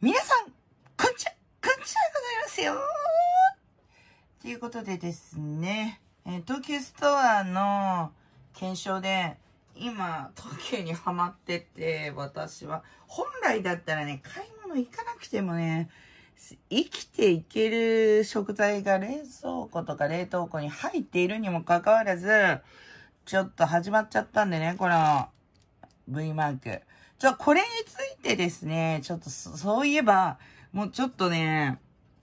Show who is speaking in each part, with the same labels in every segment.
Speaker 1: 皆さん、こんにちは、こんにちはございますよということでですね、えー東急ストアの検証で、今、東急にハマってて、私は、本来だったらね、買い物行かなくてもね、生きていける食材が冷蔵庫とか冷凍庫に入っているにもかかわらず、ちょっと始まっちゃったんでね、この V マーク。ちょ、これについてですね、ちょっとそういえば、もうちょっとね、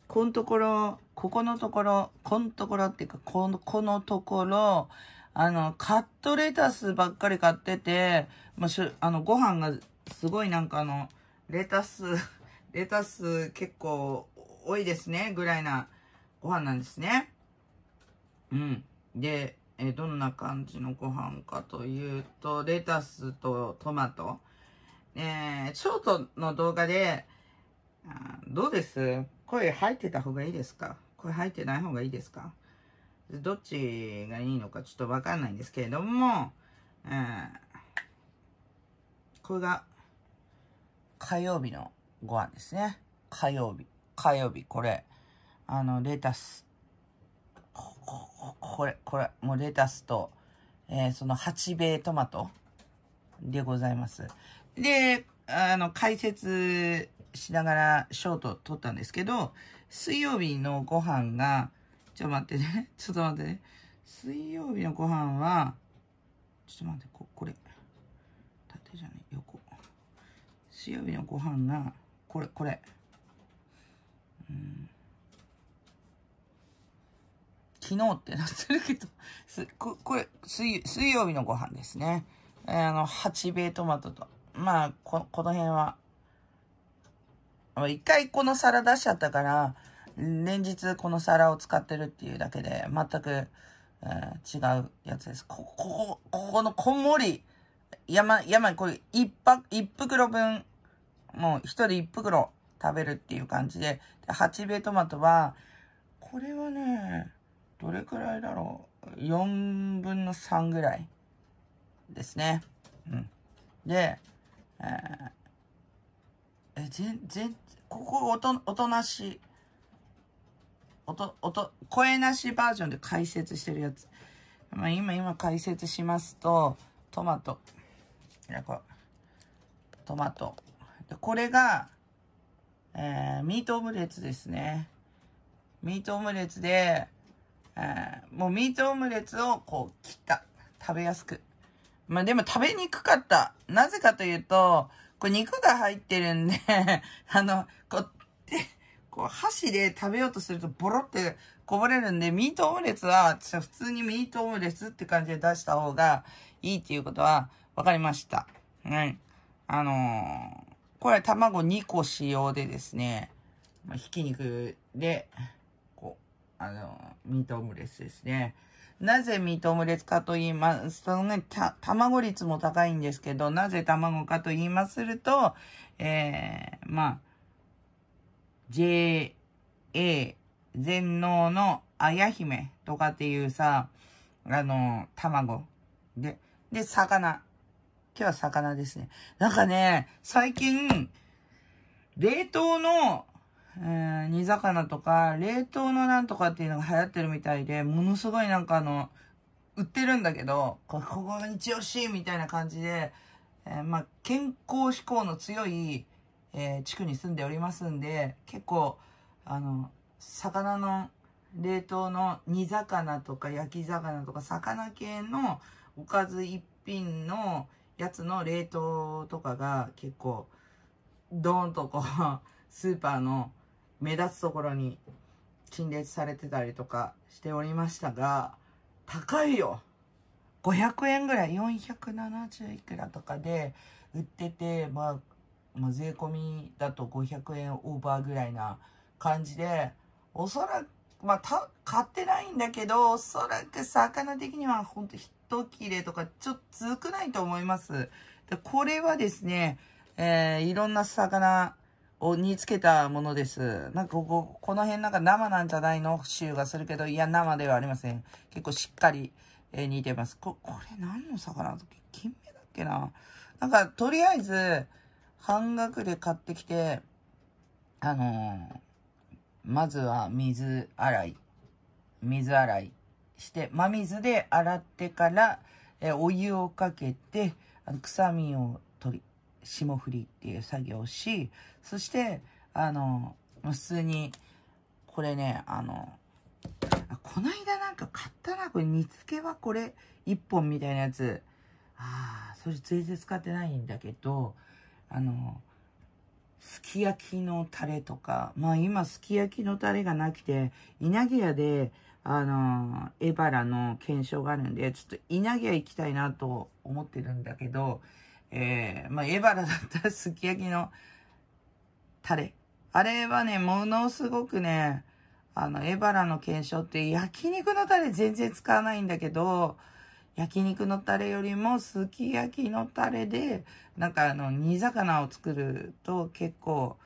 Speaker 1: このところ、ここのところ、このところっていうか、この、このところ、あの、カットレタスばっかり買ってて、まあ、しゅ、あの、ご飯がすごいなんかあの、レタス、レタス結構多いですね、ぐらいなご飯なんですね。うん。で、えどんな感じのご飯かというと、レタスとトマト。えー、ショートの動画で、あどうです？声入ってた方がいいですか？声入ってない方がいいですか？どっちがいいのかちょっとわかんないんですけれども、えーこれが火曜日のご飯ですね。火曜日。火曜日、これ。あの、レタス。こここれ、これ、もうレタスと、えーその八米トマトでございます。で、あの、解説しながらショート撮ったんですけど、水曜日のご飯が、ちょっと待ってね、ちょっと待ってね。水曜日のご飯は、ちょっと待って、ここれ。縦じゃない、横。水曜日のご飯が、これ、これ。昨日ってなってるけど、すここれ水、水曜日のご飯ですね。あの、八米トマトと。まあ、ここの辺は、一回この皿出しちゃったから、連日この皿を使ってるっていうだけで、全く、えー違うやつです。こ、ここ、ここのこんもり、山、山、これ一パ、一袋分、もう一人一袋食べるっていう感じで、で八米トマトは、これはね、どれくらいだろう。4分の3ぐらいですね。うん。で、え、全、全、ここおと、おとなし、おと、おと、声なしバージョンで解説してるやつ。まあ、今、今解説しますと、トマト。や、こ。トマト。で、これが、えー、ミートオムレツですね。ミートオムレツで、えーもうミートオムレツをこう切った。食べやすく。まあでも食べにくかった。なぜかというと、これ肉が入ってるんで、あの、こう、こう箸で食べようとするとボロってこぼれるんで、ミートオムレツは、私は普通にミートオムレツって感じで出した方がいいっていうことは分かりました。はい。あのーこれ卵2個使用でですね、まあ、ひき肉で、こう、あの、ミートオムレツですね。なぜミートオムレツかと言いますとね、た、卵率も高いんですけど、なぜ卵かと言いますると、えー、まあ、JA、全農のあや姫とかっていうさ、あの、卵。で、で、魚。今日は魚ですね。なんかね、最近、冷凍の、えー煮魚とか、冷凍のなんとかっていうのが流行ってるみたいで、ものすごいなんかあの、売ってるんだけど、ここが一押しみたいな感じで、えーまあ、健康志向の強い、えー地区に住んでおりますんで、結構、あの、魚の冷凍の煮魚とか焼き魚とか魚系のおかず一品のやつの冷凍とかが結構ドーンとこうスーパーの目立つところに陳列されてたりとかしておりましたが高いよ500円ぐらい470いくらとかで売っててまあまあ、税込みだと500円オーバーぐらいな感じで、おそらく、まあ、た、買ってないんだけど、おそらく魚的にはほんと一切れとかちょっと少ないと思います。でこれはですね、えー、いろんな魚を煮つけたものです。なんかここ、この辺なんか生なんじゃないの？臭がするけど、いや、生ではありません。結構しっかり、えー煮てます。こ、これ何の魚だっけ？金目だっけな？なんか、とりあえず、半額で買ってきて、あのー、まずは水洗い、水洗いして、真水で洗ってから、えお湯をかけて、あの臭みを、霜降りっていう作業をし、そして、あの、普通に、これね、あの、こないだなんか買ったな、これ煮付けはこれ1本みたいなやつ。ああ、それ全然使ってないんだけど、あの、すき焼きのタレとか、まあ今すき焼きのタレがなくて、稲毛屋で、あの、エバラの検証があるんで、ちょっと稲毛屋行きたいなと思ってるんだけど、えー、まあエバラだったらすき焼きのタレ。あれはね、ものすごくね、あの、エバラの検証って焼肉のタレ全然使わないんだけど、焼肉のタレよりもすき焼きのタレで、なんかあの、煮魚を作ると結構、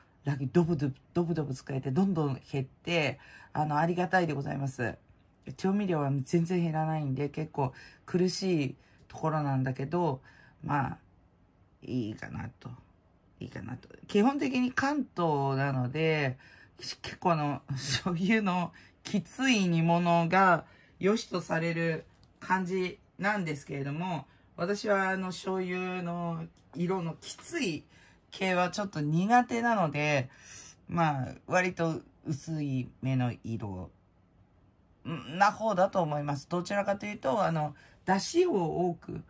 Speaker 1: ドブドブ、ドブドブ使えてどんどん減って、あの、ありがたいでございます。調味料は全然減らないんで、結構苦しいところなんだけど、まあ、いいかなと。いいかなと。基本的に関東なので、結構あの、醤油のきつい煮物が良しとされる感じなんですけれども、私はあの醤油の色のきつい系はちょっと苦手なので、まあ、割と薄い目の色な方だと思います。どちらかというと、あの、出汁を多く、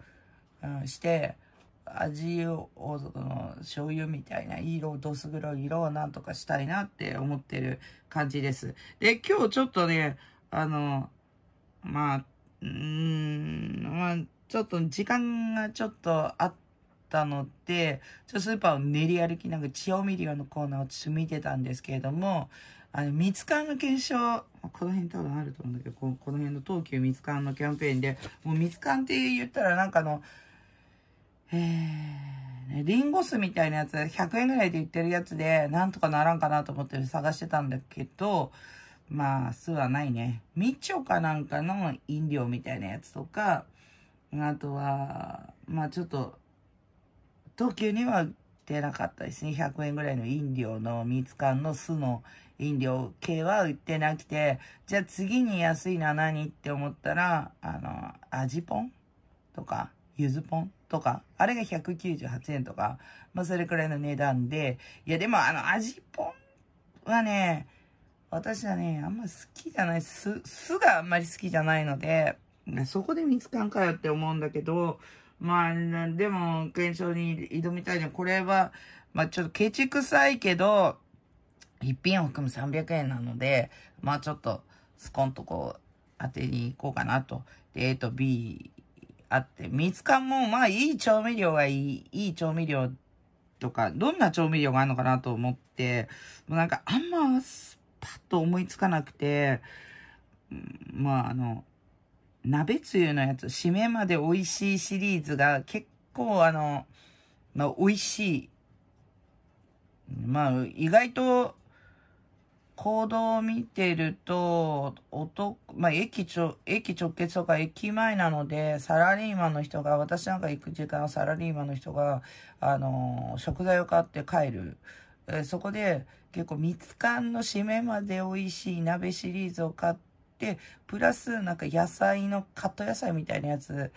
Speaker 1: して、味を、その、醤油みたいな色、どす黒い色をなんとかしたいなって思ってる感じです。で、今日ちょっとね、あの、まあ、うーん、まあ、ちょっと時間がちょっとあったので、ちょっとスーパーを練り歩きながら調味料のコーナーをちょっと見てたんですけれども、あの、蜜缶の検証、この辺多分あると思うんだけど、この辺の東急蜜缶のキャンペーンで、もう蜜缶って言ったらなんかの、えー、リンゴ酢みたいなやつ、100円ぐらいで売ってるやつで、なんとかならんかなと思って探してたんだけど、まあ、酢はないね。みちょかなんかの飲料みたいなやつとか、あとは、まあちょっと、東急には売ってなかったですね。100円ぐらいの飲料の蜜缶の酢の飲料系は売ってなくて、じゃあ次に安いのは何って思ったら、あの、味ポンとか、ゆずポンとか、あれが198円とか、まあそれくらいの値段で、いやでもあの味ポンはね、私はね、あんま好きじゃない、酢、酢があんまり好きじゃないので、そこで見つかんかよって思うんだけど、まあ、でも、検証に挑みたいのは、これは、まあちょっとケチくさいけど、一品を含む300円なので、まあちょっと、スコンとこう、当てに行こうかなと。で、A と B あって、蜜缶も、まあ、いい調味料がいい、いい調味料とか、どんな調味料があるのかなと思って、もうなんか、あんまス、パッと思いつかなくて、まあ、あの、鍋つゆのやつ、締めまで美味しいシリーズが結構あの、まあ、美味しい。まあ、意外と、行動を見てると、音、まあ、駅ちょ、駅直結とか駅前なので、サラリーマンの人が、私なんか行く時間はサラリーマンの人が、あの、食材を買って帰る。え、そこで、結構、蜜缶の締めまで美味しい鍋シリーズを買って、プラス、なんか野菜のカット野菜みたいなやつ、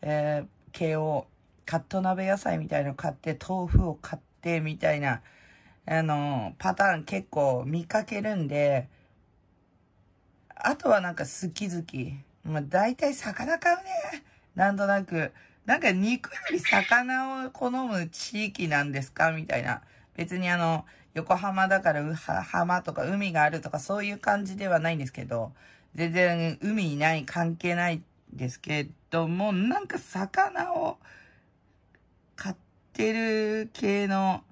Speaker 1: えー、系を、カット鍋野菜みたいなの買って、豆腐を買って、みたいな、あの、パターン結構見かけるんで、あとはなんか好き好き。まあ大体魚買うね。なんとなく。なんか肉より魚を好む地域なんですか？みたいな。別にあの、横浜だから浜とか海があるとかそういう感じではないんですけど、全然海にない関係ないですけども、なんか魚を買ってる系の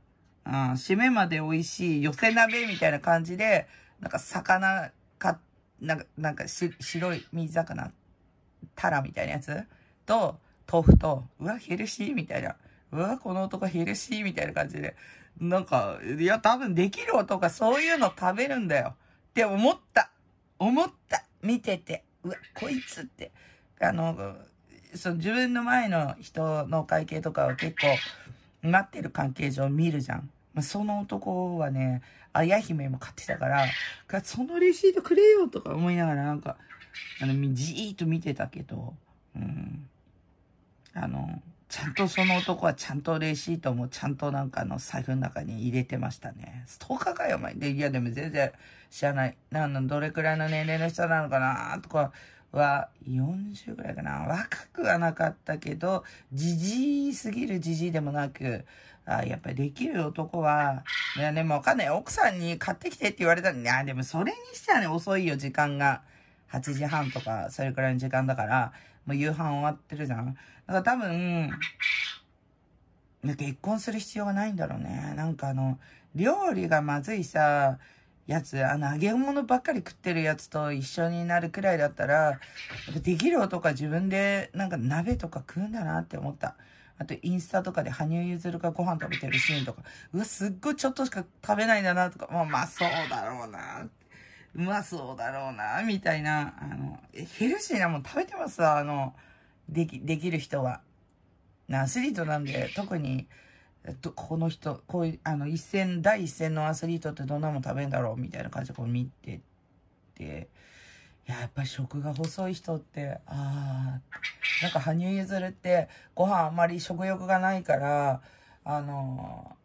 Speaker 1: ん、締めまで美味しい寄せ鍋みたいな感じで、なんか魚か、なんか、なんかし白い水魚、タラみたいなやつ？と、豆腐と、うわ、ヘルシーみたいな。うわ、この男ヘルシーみたいな感じで。なんか、いや、多分できる男はそういうの食べるんだよ。って思った。思った。見てて。うわ、こいつって。あの、その自分の前の人の会計とかは結構、待ってる関係上見るじゃん。まあ、その男はね、あや姫も買ってたから、か そのレシートくれよとか思いながらなんか、あの、じーっと見てたけど、うん。あの、ちゃんとその男はちゃんとレシートもちゃんとなんかの財布の中に入れてましたね。ストーカーかよ、お前。で、いや、でも全然知らない。なんだ、どれくらいの年齢の人なのかなとかは、40ぐらいかな。若くはなかったけど、じじいすぎるじじいでもなく、あやっぱりできる男は、いや、でもわかんない。奥さんに買ってきてって言われたのに、いや、でもそれにしてはね、遅いよ、時間が。8時半とか、それくらいの時間だから、もう夕飯終わってるじゃん。だから多分、結婚する必要がないんだろうね。なんかあの、料理がまずいさ、やつ、あの、揚げ物ばっかり食ってるやつと一緒になるくらいだったら、できる男は自分でなんか鍋とか食うんだなって思った。あと、インスタとかで羽生結弦がご飯食べてるシーンとか、うわ、すっごいちょっとしか食べないんだなとか、まあ、まあ、そうだろうな。うまそうだろうな、みたいな、あの、ヘルシーなもん食べてます？わ、あの、でき、できる人は。アスリートなんで、特に、えっと、この人、こういう、あの、一戦、第一戦のアスリートってどんなもん食べんだろう？みたいな感じでこう見てて、やっぱり食が細い人って、ああ、なんか羽生結弦ってご飯あんまり食欲がないから、あの、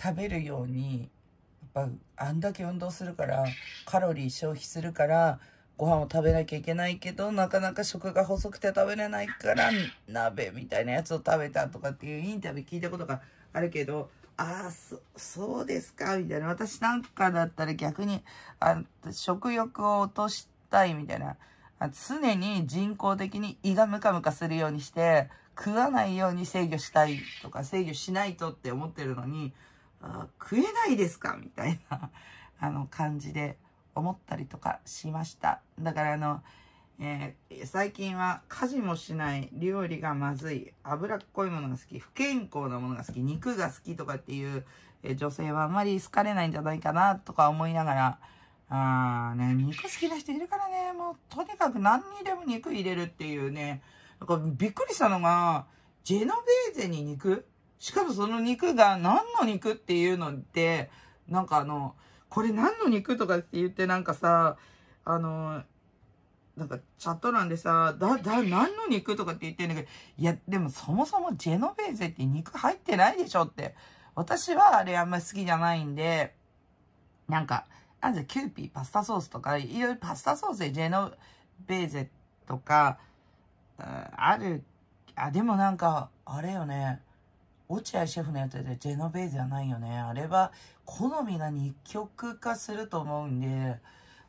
Speaker 1: 食べるように、やっぱあんだけ運動するから、カロリー消費するから、ご飯を食べなきゃいけないけど、なかなか食が細くて食べれないから、鍋みたいなやつを食べたとかっていうインタビュー聞いたことがあるけど、ああ、そ、そうですか、みたいな。私なんかだったら逆に、あ食欲を落としたいみたいな。常に人工的に胃がムカムカするようにして、食わないように制御したいとか制御しないとって思ってるのに、あ食えないですかみたいな、あの感じで、思ったりとかしました。だからあの、えー、最近は家事もしない、料理がまずい、脂っこいものが好き、不健康なものが好き、肉が好きとかっていう、えー、女性はあんまり好かれないんじゃないかなとか思いながら、あーね、肉好きな人いるからね、もうとにかく何にでも肉入れるっていうね、なんかびっくりしたのが、ジェノベーゼに肉しかもその肉が何の肉っていうのって、なんかあの、これ何の肉とかって言ってなんかさ、あの、なんかチャット欄でさ、だ、だ、何の肉とかって言ってんだけど、いや、でもそもそもジェノベーゼって肉入ってないでしょって。私はあれあんまり好きじゃないんで、なんか、なぜキューピーパスタソースとか、いろいろパスタソースでジェノベーゼとか、ある、あ、でもなんか、あれよね、落合シェフのやつでジェノベーゼはないよね。あれは好みが二極化すると思うんで、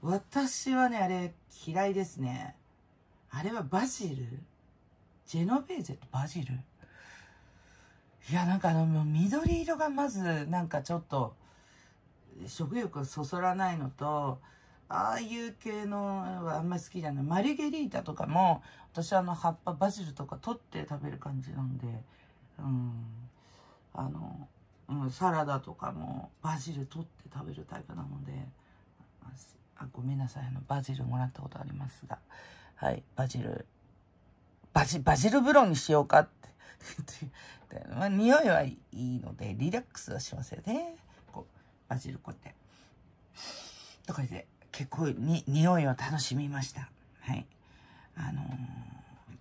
Speaker 1: 私はね、あれ嫌いですね。あれはバジル？ジェノベーゼとバジル？いや、なんかあの、緑色がまず、なんかちょっと、食欲をそそらないのと、ああいう系のはあんまり好きじゃない。マルゲリータとかも、私あの葉っぱ、バジルとか取って食べる感じなんで、うん。あの、うん、サラダとかもバジル取って食べるタイプなので、あごめんなさい、あの、バジルもらったことありますが、はい、バジル、バジ、バジル風呂にしようかって言って、まあ、匂いはいいので、リラックスはしますよね。こう、バジルこうやって。とかで、結構に、匂いを楽しみました。はい。あのー、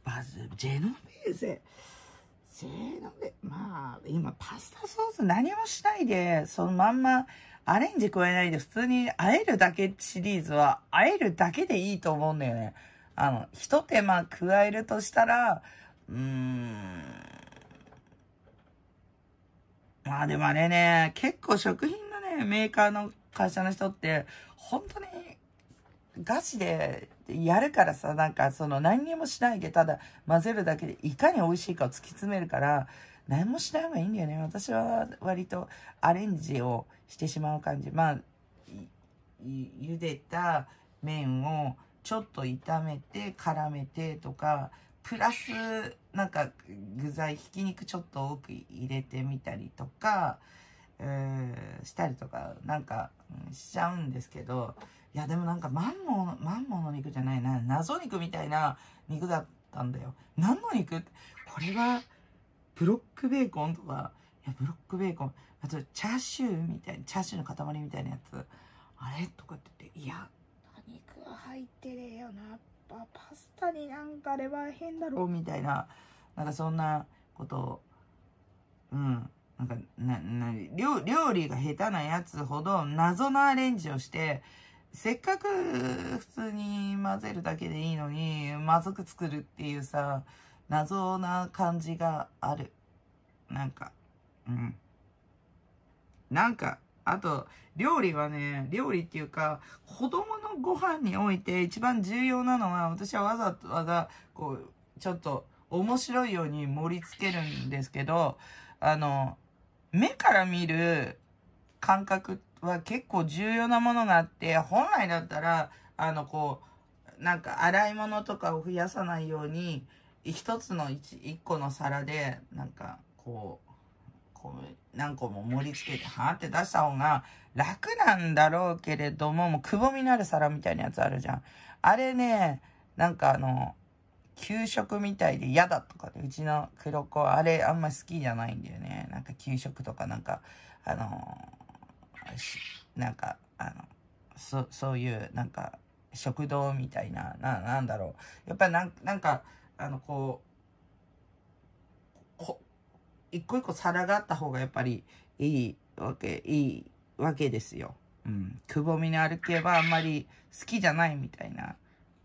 Speaker 1: バズ、ジェノベーゼ。せーので、まあ、今パスタソース何もしないで、そのまんまアレンジ加えないで普通に和えるだけシリーズは、和えるだけでいいと思うんだよね。あの、一手間加えるとしたら、うーん。まあでもあれね、結構食品のね、メーカーの会社の人って、本当にガチでやるからさ、なんかその何にもしないでただ混ぜるだけでいかに美味しいかを突き詰めるから、何もしない方がいいんだよね。私は割とアレンジをしてしまう感じ。まあ、茹でた麺をちょっと炒めて絡めてとか、プラスなんか具材、ひき肉ちょっと多く入れてみたりとか、え、したりとかなんか、しちゃうんですけど、いや、でもなんかマンモー、マンモの肉じゃないな。謎肉みたいな肉だったんだよ。何の肉、これは、ブロックベーコンとか。いや、ブロックベーコン、あと、チャーシューみたいな、チャーシューの塊みたいなやつ、あれ？とかって言って、いや、肉が入ってねえよな。パパスタになんかあれは変だろう、みたいな、なんかそんなこと、うん。なんか、な、な、料料理が下手なやつほど謎のアレンジをして、せっかく普通に混ぜるだけでいいのに、まずく作るっていうさ、謎な感じがある。なんか、うん。なんか、あと、料理はね、料理っていうか、子供のご飯において一番重要なのは、私はわざわざ、こう、ちょっと面白いように盛り付けるんですけど、あの、目から見る感覚っては結構重要なものがあって、本来だったら、あの、こう、なんか洗い物とかを増やさないように、一つの一個の皿で、なんか、こう、こう何個も盛り付けて、はーって出した方が楽なんだろうけれども、もうくぼみのある皿みたいなやつあるじゃん。あれね、なんかあの、給食みたいで嫌だとかで、うちの黒子あれあんま好きじゃないんだよね。なんか給食とかなんか、あのなんか、あの、そ、そういう、なんか、食堂みたいな、な、なんだろう。やっぱりなん、なんか、あの、こう、こ、一個一個皿があった方がやっぱりいいわけ、いいわけですよ。うん。くぼみの歩けばあんまり好きじゃないみたいな。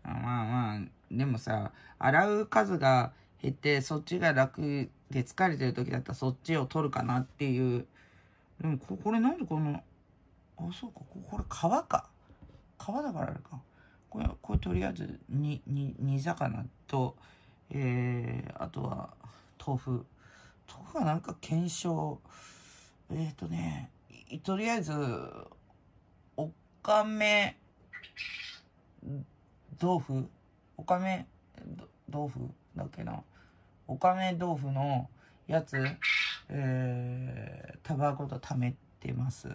Speaker 1: まあまあ、でもさ、洗う数が減って、そっちが楽で疲れてる時だったらそっちを取るかなっていう。でも、これなんでこの、あ、そうか、これ皮か。皮だからあれか。これ、これとりあえず、に、に、煮魚と、えー、あとは、豆腐。豆腐はなんか検証。えっ、ー、とね、とりあえず、おかめ、豆腐おかめ豆腐だっけな。おかめ豆腐のやつ、えー、タバコと貯めてます。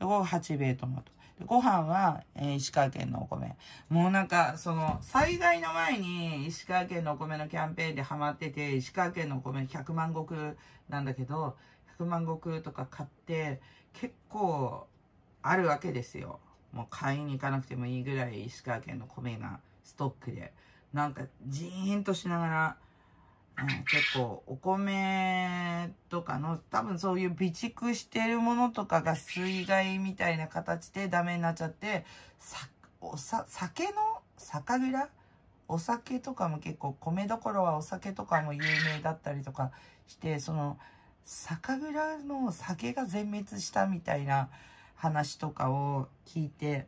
Speaker 1: ここ八兵衛トマト。ご飯は、えー、石川県のお米。もうなんか、その、災害の前に石川県のお米のキャンペーンでハマってて、石川県のお米100万石なんだけど、100万石とか買って、結構あるわけですよ。もう買いに行かなくてもいいぐらい石川県の米がストックで。なんか、ジーンとしながら、うん、結構、お米とかの、多分そういう備蓄してるものとかが水害みたいな形でダメになっちゃって、さ、おさ、酒の酒蔵お酒とかも結構、米どころはお酒とかも有名だったりとかして、その、酒蔵の酒が全滅したみたいな話とかを聞いて、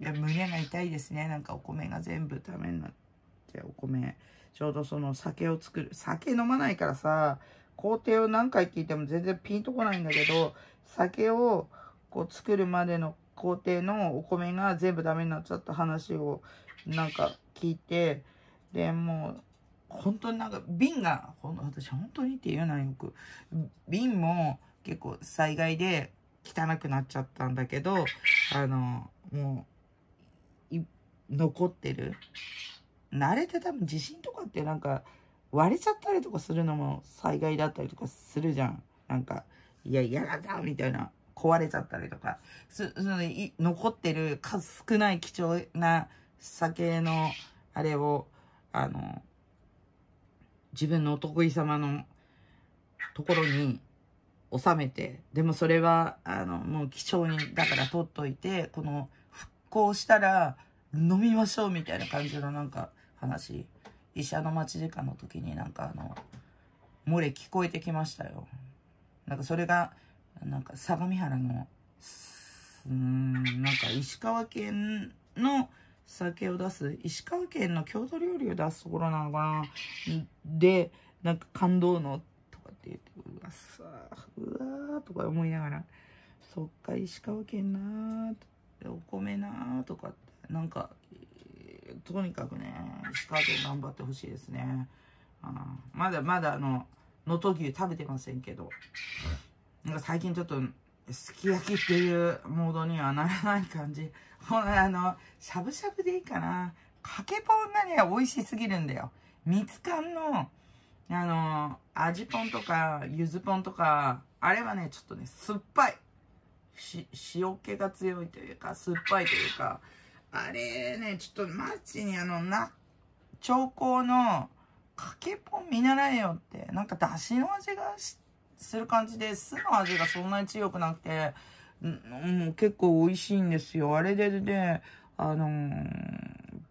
Speaker 1: いや、胸が痛いですね。なんかお米が全部ダメになって。ってお米ちょうどその酒を作る酒飲まないからさ工程を何回聞いても全然ピンとこないんだけど酒をこう作るまでの工程のお米が全部ダメになっちゃった話をなんか聞いてでもう本当になんか瓶が私本当にって言うなよく。瓶も結構災害で汚くなっちゃったんだけどあのもう残ってる。慣れて多分地震とかってなんか割れちゃったりとかするのも災害だったりとかするじゃん。なんか、いや、嫌だみたいな。壊れちゃったりとか。す、そのい残ってる数少ない貴重な酒のあれを、あの、自分のお得意様のところに収めて、でもそれは、あの、もう貴重に、だから取っといて、この復興したら飲みましょうみたいな感じのなんか、話、医者の待ち時間の時になんかあの、漏れ聞こえてきましたよ。なんかそれが、なんか相模原の、うん、なんか石川県の酒を出す、石川県の郷土料理を出すところなのかな。で、なんか感動の、とかって言って、うわさ、うわとか思いながら、そっか、石川県なーお米なーとかって、なんか、とにかくね、石川県頑張ってほしいですね。あまだまだあの、能登牛食べてませんけど、なんか最近ちょっと、すき焼きっていうモードにはならない感じ。ほら、あの、しゃぶしゃぶでいいかな。かけポンがね、美味しすぎるんだよ。蜜缶の、あの、味ポンとか、ゆずポンとか、あれはね、ちょっとね、酸っぱい。し、塩気が強いというか、酸っぱいというか、あれね、ちょっとマジにあの、な、調香のかけポン見習えよって、なんか出汁の味がする感じで、酢の味がそんなに強くなくて、もう、結構美味しいんですよ。あれでね、あのー、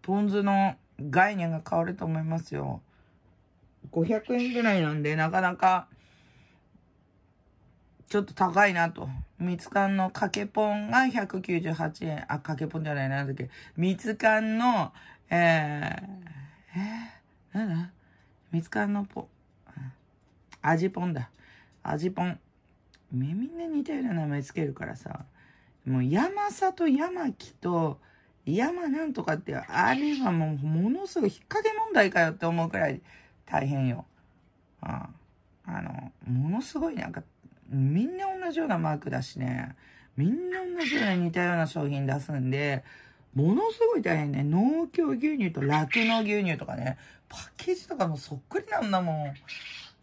Speaker 1: ポン酢の概念が変わると思いますよ。500円ぐらいなんで、なかなか、ちょっと高いなと。みつかんのかけポンが198円。あ、かけポンじゃない、なんだっけ。みつかんの、えー、えー、なんだ？みつかんのポ、味ポンだ。味ポン。みんな似たような名前つけるからさ。もう山里山木と山なんとかって、あれはもうものすごい引っ掛け問題かよって思うくらい大変よ。あああの、ものすごいなんかみんな同じようなマークだしね、みんな同じような似たような商品出すんで、ものすごい大変ね。農協牛乳と酪農牛乳とかね、パッケージとかもそっくりなんだもん。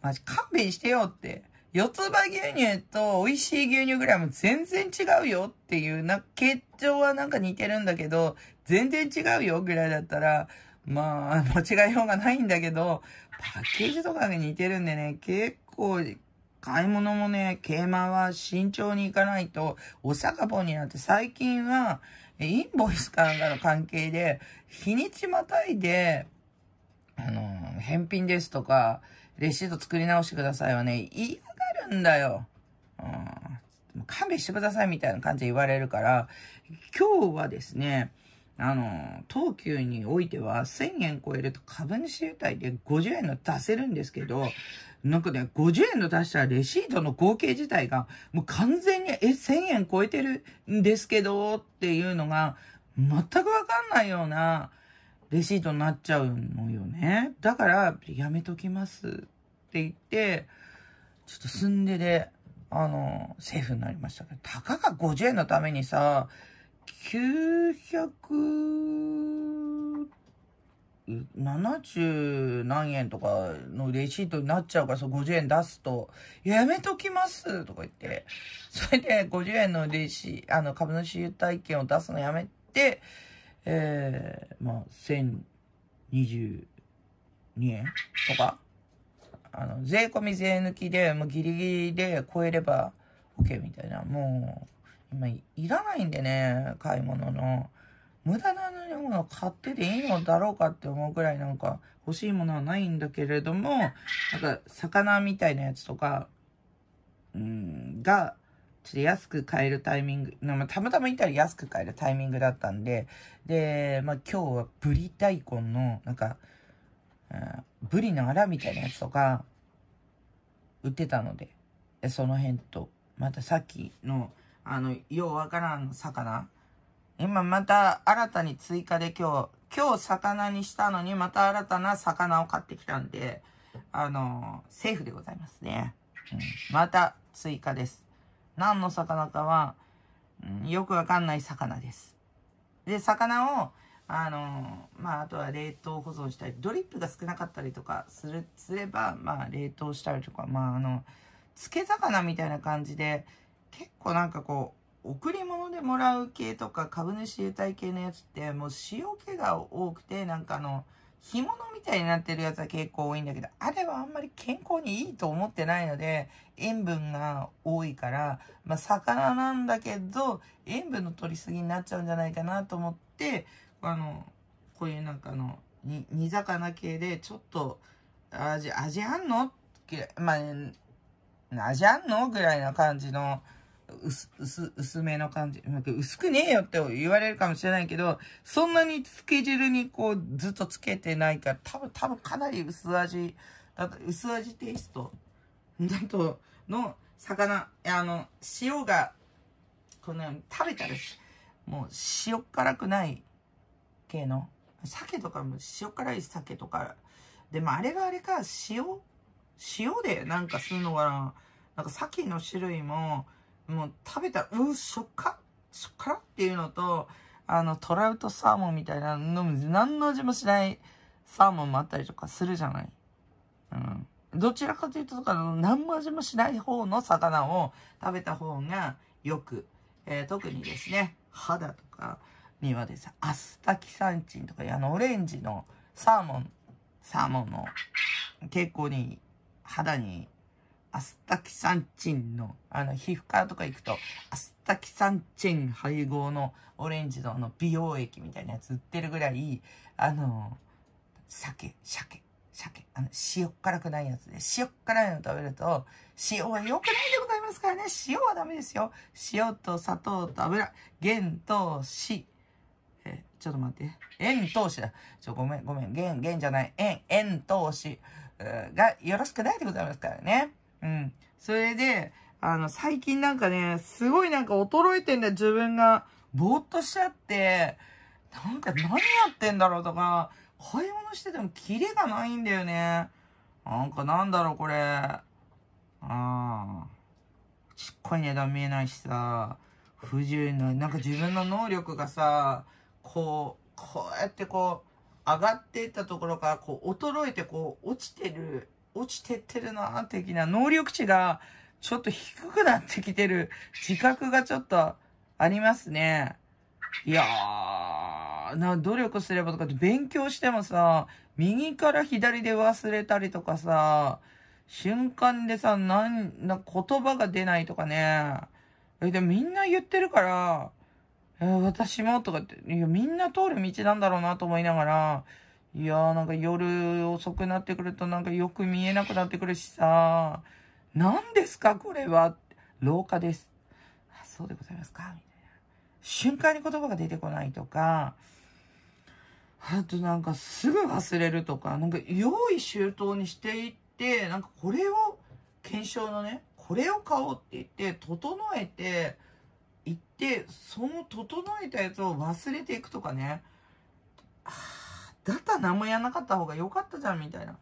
Speaker 1: マジ勘弁してよって。四つ葉牛乳と美味しい牛乳ぐらいも全然違うよっていう、な、形状はなんか似てるんだけど、全然違うよぐらいだったら、まあ、間違いようがないんだけど、パッケージとかが似てるんでね、結構買い物もね、桂馬は慎重に行かないと、お酒本になって最近は、インボイスかなんかの関係で、日にちまたいで、あの、返品ですとか、レシート作り直してくださいはね、嫌がるんだよ。うん、勘弁してくださいみたいな感じで言われるから、今日はですね、あの、東急においては1000円超えると株主優待で50円の出せるんですけど、なんかね、50円の出したレシートの合計自体が、もう完全に、え、1000円超えてるんですけど、っていうのが、全くわかんないような、レシートになっちゃうのよね。だから、やめときますって言って、ちょっと住んでで、あの、セーフになりましたけど、たかが50円のためにさ、970何円とかのレシートになっちゃうから、そう50円出すと、やめときますとか言って、それで50円のレシあの、株主優待券を出すのやめて、えー、まあ、1022円とか、あの、税込み税抜きで、もうギリギリで超えれば OK みたいな、もう、今いらないんでね、買い物の。無駄なものを買ってでいいのだろうかって思うぐらいなんか欲しいものはないんだけれども、なんか魚みたいなやつとか、うん、が、ちょっと安く買えるタイミング、まあ、たまたまいたら安く買えるタイミングだったんで、で、まあ今日はブリ大根の、なんか、うん、ブリのアラみたいなやつとか、売ってたので、その辺と、またさっきの、あの、ようわからん魚、今また新たに追加で今日、今日魚にしたのにまた新たな魚を買ってきたんで、あの、セーフでございますね。うん、また追加です。何の魚かは、うん、よくわかんない魚です。で、魚を、あの、まあ、あとは冷凍保存したり、ドリップが少なかったりとかする、すれば、まあ、冷凍したりとか、まあ、あの、漬け魚みたいな感じで、結構なんかこう、贈り物でもらう系とか株主優待系のやつってもう塩気が多くてなんかあの干物みたいになってるやつは結構多いんだけどあれはあんまり健康にいいと思ってないので塩分が多いからまあ魚なんだけど塩分の取りすぎになっちゃうんじゃないかなと思ってあのこういうなんかあの煮魚系でちょっと味味あんの？まあ味あんの？ぐらいな感じの薄、薄、薄めの感じ。薄くねえよって言われるかもしれないけど、そんなにつけ汁にこうずっとつけてないから、多分、多分かなり薄味、だと薄味テイスト。だと、の魚、あの、塩が、この食べたら、もう塩辛くない系の、鮭とかも塩辛い鮭とか、でもあれがあれか、塩、塩でなんかするのかな？なんか鮭の種類も、もう食べたら、うしょっか、しょっから？っていうのと、あの、トラウトサーモンみたいなの、何の味もしないサーモンもあったりとかするじゃない。うん。どちらかというと、何も味もしない方の魚を食べた方がよく、えー、特にですね、肌とかにはですね、アスタキサンチンとか、あの、オレンジのサーモン、サーモンの結構に肌にアスタキサンチンの、あの、皮膚科とか行くと、アスタキサンチン配合のオレンジのあの美容液みたいなやつ売ってるぐらい、あの、鮭、鮭、鮭、あの、塩辛くないやつで、塩辛いの食べると、塩は良くないでございますからね。塩はダメですよ。塩と砂糖と油、塩と塩。え、ちょっと待って。塩糖子だ。ちょ、ごめん、ごめん。塩、塩じゃない。塩、塩糖子がよろしくないでございますからね。うん。それで、あの、最近なんかね、すごいなんか衰えてんだよ、自分が。ぼーっとしちゃって、なんか何やってんだろうとか、買い物しててもキレがないんだよね。なんかなんだろう、これ。ああ。ちっこい値段見えないしさ、不自由な、なんか自分の能力がさ、こう、こうやってこう、上がっていったところから、こう、衰えてこう、落ちてる落ちてってるな、的な能力値がちょっと低くなってきてる自覚がちょっとありますね。いやー、な、努力すればとかって勉強してもさ、右から左で忘れたりとかさ、瞬間でさ、なん、な、言葉が出ないとかね。でもみんな言ってるから、私もとかって、いや、みんな通る道なんだろうなと思いながら、いやーなんか夜遅くなってくるとなんかよく見えなくなってくるしさ、何ですかこれは。廊下です。あ、そうでございますかみたいな。瞬間に言葉が出てこないとか、あとなんかすぐ忘れるとか、なんか用意周到にしていって、なんかこれを、検証のね、これを買おうって言って、整えて、行って、その整えたやつを忘れていくとかね。何もやんなかった方が良かったじゃん、みたいな。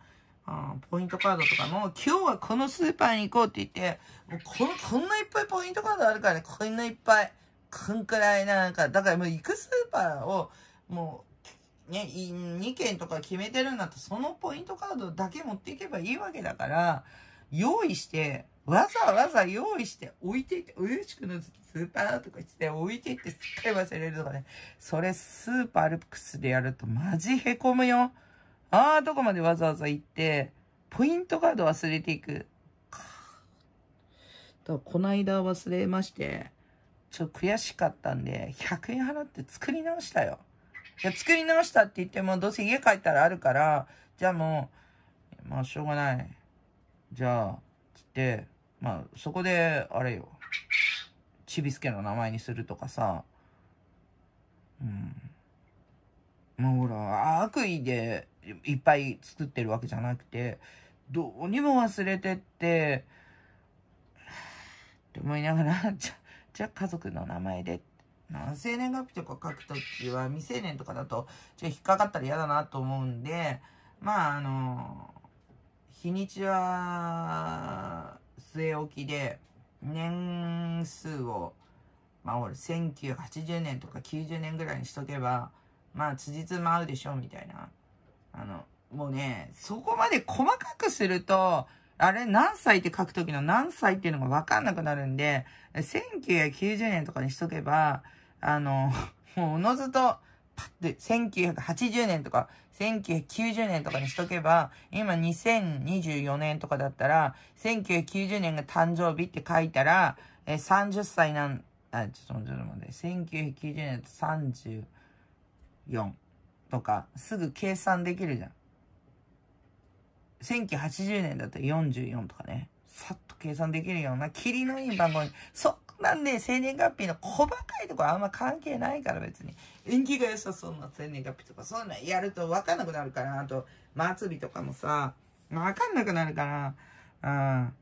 Speaker 1: うん、ポイントカードとかも、今日はこのスーパーに行こうって言って、もうこの、こんないっぱいポイントカードあるからね、こんないっぱい。こんくらいなんか、だからもう行くスーパーを、もう、ね、2件とか決めてるんだったら、そのポイントカードだけ持っていけばいいわけだから、用意して、わざわざ用意して置いていって、うれしくのスーパーとか言って置いていってすっかり忘れるとかね。それスーパーアルプスでやるとマジへこむよ。ああ、どこまでわざわざ行って、ポイントカード忘れていく。と、この間忘れまして、ちょっと悔しかったんで、100円払って作り直したよ。いや、作り直したって言っても、どうせ家帰ったらあるから、じゃあもう、まあ、しょうがない。じゃあ、つって、まあ、そこで、あれよ、ちびすけの名前にするとかさ、うん。まあほら、悪意でいっぱい作ってるわけじゃなくて、どうにも忘れてって、って思いながら、じゃ、じゃあ家族の名前で、何生年月日とか書くときは未成年とかだと、ちょっと引っかかったら嫌だなと思うんで、まああの、日にちは、据え置きで、年数を、まあ俺、1980年とか90年ぐらいにしとけば、まあ、辻褄合うでしょ、みたいな。あの、もうね、そこまで細かくすると、あれ、何歳って書くときの何歳っていうのがわかんなくなるんで、1990年とかにしとけば、あの、もうおのずと、パッて、1980年とか、1990年とかにしとけば、今2024年とかだったら、1990年が誕生日って書いたら、え30歳なん、あ、ちょっと待って、待って、1990年と34とか、すぐ計算できるじゃん。1980年だったら44とかね、さっと計算できるような、キリのいい番号に、そなんで、生年月日の細かいとこあんま関係ないから別に。縁起が良さそうな生年月日とか、そういうのやると分かんなくなるから、あと、末日とかもさ、分かんなくなるから、うん。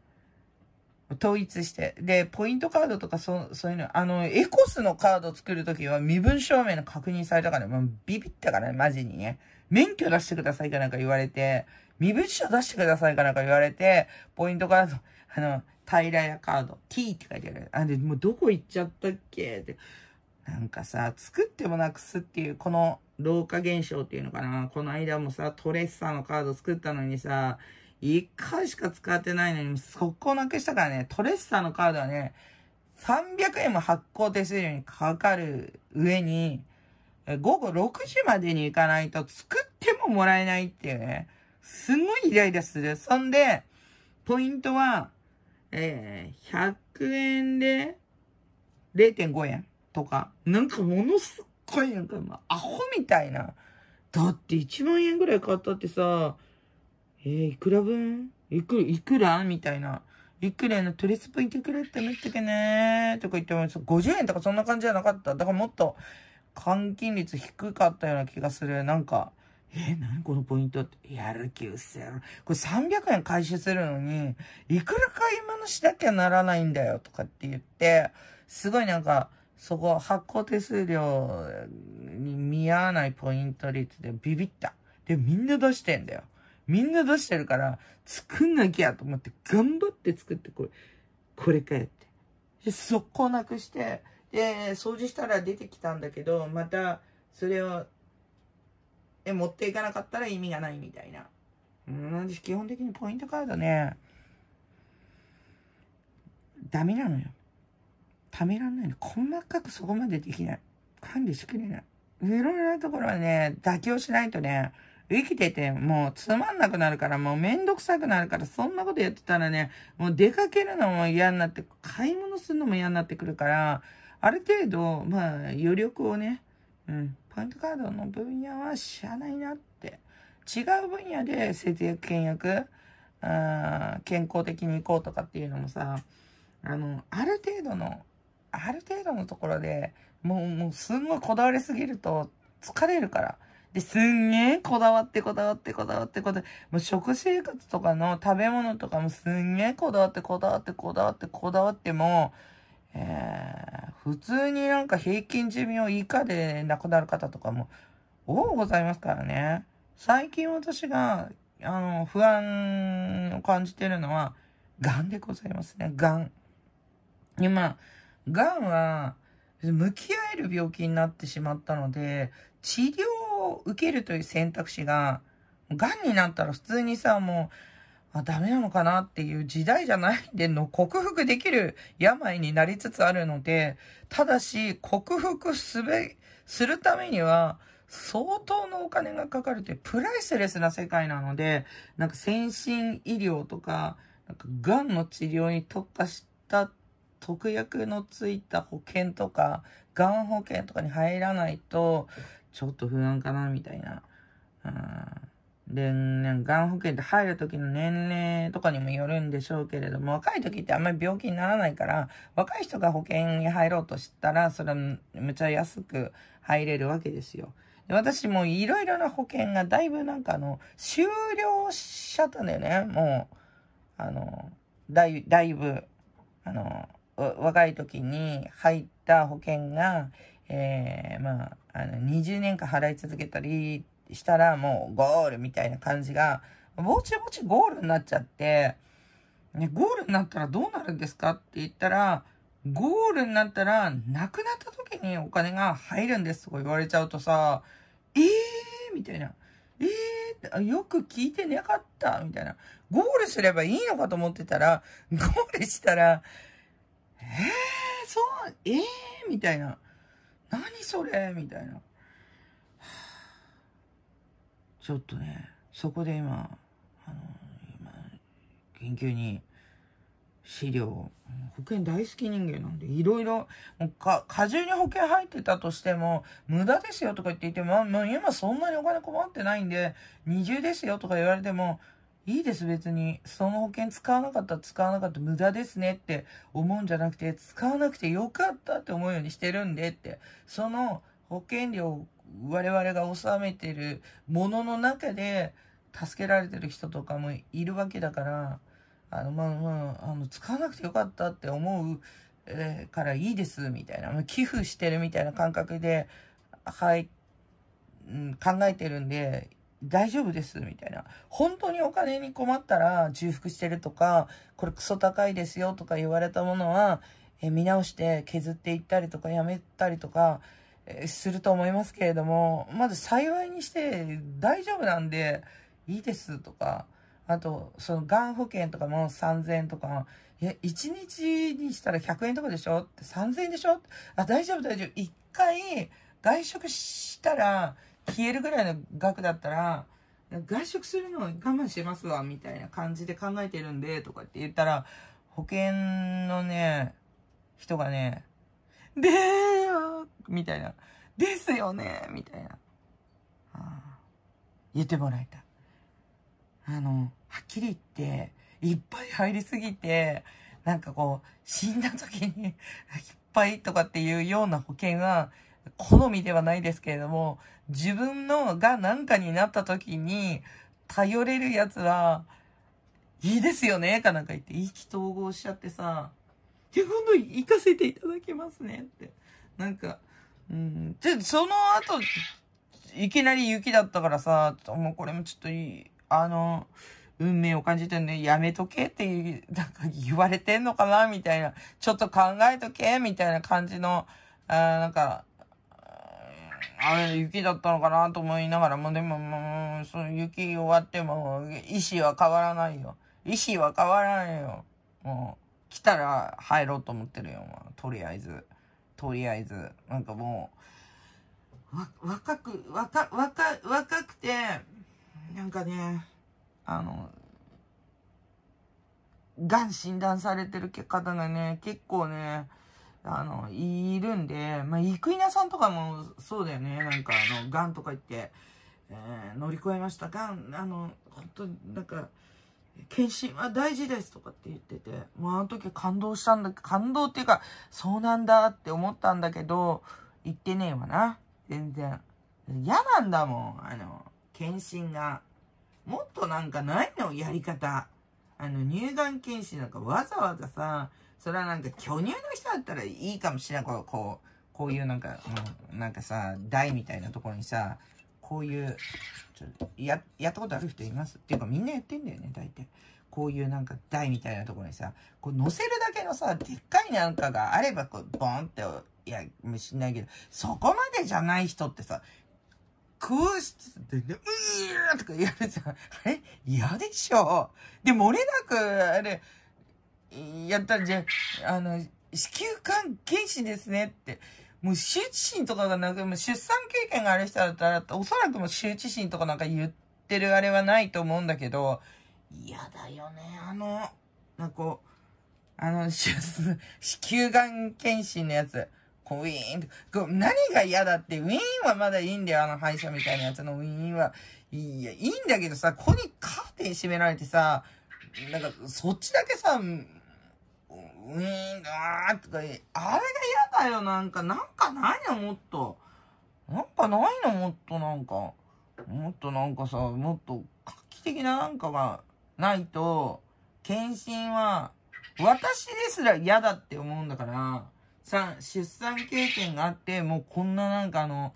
Speaker 1: 統一して。で、ポイントカードとかそ、そういうの、あの、エコスのカード作るときは身分証明の確認されたから、もうビビったからね、マジにね。免許出してくださいかなんか言われて、身分証出してくださいかなんか言われて、ポイントカード、あの、平屋カード、T って書いてある。あ、で、もうどこ行っちゃったっけ？って。なんかさ、作ってもなくすっていう、この老化現象っていうのかな。この間もさ、トレッサーのカード作ったのにさ、1回しか使ってないのに、速攻なくしたからね、トレッサーのカードはね、300円も発行手数料にかかる上に、午後6時までに行かないと作ってももらえないっていうね。すごいイライラする。そんで、ポイントは、えー、100円で0.5円とか、なんかものすっごいなんか、まあ、アホみたいな。だって1万円ぐらい買ったってさ、えー、いくら分？いく、いくら？みたいな。いくらのトリスポイントくれってめっちゃけねとか言っても、50円とかそんな感じじゃなかった。だからもっと、換金率低かったような気がする。なんか、え、何このポイントって？やる気うっせろ。これ300円回収するのに、いくら買い物しなきゃならないんだよとかって言って、すごいなんか、そこ発行手数料に見合わないポイント率でビビった。で、みんな出してんだよ。みんな出してるから、作んなきゃと思って頑張って作って、これ、これかよって。で、速攻なくして、で、掃除したら出てきたんだけど、また、それを、え、持っていかなかったら意味がないみたいな。うん、基本的にポイントカードね、ダメなのよ。ためらんないの。細かくそこまでできない。管理しきれない。いろいろなところはね、妥協しないとね、生きててもうつまんなくなるから、もうめんどくさくなるから、そんなことやってたらね、もう出かけるのも嫌になって、買い物するのも嫌になってくるから、ある程度、まあ、余力をね、うん、ポイントカードの分野は知らないなって。違う分野で節約倹約、健康的に行こうとかっていうのもさ、あの、ある程度の、ある程度のところで、もう、もうすんごいこだわりすぎると疲れるから。で、すんげえこだわってこだわってこだわってこだわって、もう食生活とかの食べ物とかもすんげえこだわってこだわってこだわってこだわっても、えー、普通になんか平均寿命以下で亡くなる方とかも多ございますからね。最近私が、あの、不安を感じてるのは、癌でございますね。癌。今、癌は、向き合える病気になってしまったので、治療を受けるという選択肢が、癌になったら普通にさ、もう、あ、ダメなのかなっていう時代じゃないでの克服できる病になりつつあるので、ただし、克服すべ、するためには、相当のお金がかかるというプライスレスな世界なので、なんか先進医療とか、なんか癌の治療に特化した特約のついた保険とか、がん保険とかに入らないと、ちょっと不安かな、みたいな。うん、で、ね、がん保険って入る時の年齢とかにもよるんでしょうけれども、若い時ってあんまり病気にならないから、若い人が保険に入ろうとしたら、それはめちゃ安く入れるわけですよ。で私もいろいろな保険がだいぶなんかあの、終了しちゃったんだよね、もう。あの、だいだいぶ、あの、若い時に入った保険が、えー、まあ、あの、20年間払い続けたりしたらもうゴールみたいな感じが、ぼちぼちゴールになっちゃって、ね、ゴールになったらどうなるんですかって言ったら、ゴールになったら、亡くなった時にお金が入るんですとか言われちゃうとさ、えーみたいな。えーよく聞いてなかったみたいな。ゴールすればいいのかと思ってたら、ゴールしたら、えー、そう、えー、みたいな。何それみたいな。ちょっとね、そこで今、あの、今、研究に、資料、保険大好き人間なんで、いろいろ、もうか、過重に保険入ってたとしても、無駄ですよとか言っていても、もう今そんなにお金困ってないんで、二重ですよとか言われても、いいです別に。その保険使わなかったら使わなかった無駄ですねって思うんじゃなくて、使わなくてよかったって思うようにしてるんでって。その保険料我々が納めてるものの中で助けられてる人とかもいるわけだから、あの、まあまあ、あの、使わなくてよかったって思う、えー、からいいです、みたいな。寄付してるみたいな感覚で、はい、うん、考えてるんで、大丈夫です、みたいな。本当にお金に困ったら重複してるとか、これクソ高いですよとか言われたものは、え見直して削っていったりとかやめたりとか、すると思いますけれども、まず幸いにして大丈夫なんでいいですとか、あと、その、がん保険とかも3000円とか、え、1日にしたら100円とかでしょ？って、3000円でしょ？あ、大丈夫大丈夫。1回、外食したら、消えるぐらいの額だったら、外食するの我慢しますわ、みたいな感じで考えてるんで、とかって言ったら、保険のね、人がね、でーみたいな。ですよねみたいな。あ言ってもらえた。あの、はっきり言って、いっぱい入りすぎて、なんかこう、死んだ時にいっぱいとかっていうような保険は、好みではないですけれども、自分のが何かになった時に、頼れるやつは、いいですよねかなんか言って、意気投合しちゃってさ、今度行かせていただきますねって。なんか、うん。で、その後、いきなり雪だったからさ、もうこれもちょっといい、あの、運命を感じてんで、やめとけって、なんか言われてんのかなみたいな。ちょっと考えとけみたいな感じの、あなんか、あれ、雪だったのかなと思いながらも、でも、もう、その雪終わっても、意志は変わらないよ。意志は変わらないよ。もう、来たら入ろうと思ってるよ、まあ、とりあえず。とりあえず。なんかもう、わ、若く、若、若、若くて、なんかね、あの、がん診断されてる方がね、結構ね、あの、いるんで、まあ、生稲さんとかもそうだよね。なんか、あの、がんとか言って、えー、乗り越えました。がん、あの、本当なんか、検診は大事ですとかって言ってて、もうあの時感動したんだ、感動っていうか、そうなんだって思ったんだけど、言ってねえわな。全然。嫌なんだもん、あの、検診が。もっとなんかないの？やり方。あの、乳がん検診なんかわざわざさ、それはなんか巨乳の人だったらいいかもしれない。こう、こう、こういうなんか、うん、なんかさ、台みたいなところにさ、こういう、ちょや、やったことある人います？っていうかみんなやってんだよね、大体。こういうなんか台みたいなところにさ、こう乗せるだけのさ、でっかいなんかがあれば、こう、ボンって、いや、もしんないけど、そこまでじゃない人ってさ、こうして、うーとかやるじゃん。あれ？嫌でしょ？で、漏れなく、あれ、やったんじゃ、あの、子宮管検診ですねって。もう羞恥心とかがなく、もう出産経験がある人だったら、おそらくもう羞恥心とかなんか言ってるあれはないと思うんだけど、嫌だよね、あの、なんかこう、あの、子宮がん検診のやつ。こう、ウィーンこう何が嫌だって、ウィーンはまだいいんだよ、あの歯医者みたいなやつのウィーンは。いや、いいんだけどさ、ここにカーテン閉められてさ、なんか、そっちだけさ、うーん、あーとか、あれが嫌だよ、なんか、なんかないの、もっと。なんかないの、もっとなんか。もっとなんかさ、もっと画期的ななんかがないと、検診は、私ですら嫌だって思うんだから、さ、出産経験があって、もうこんななんかあの、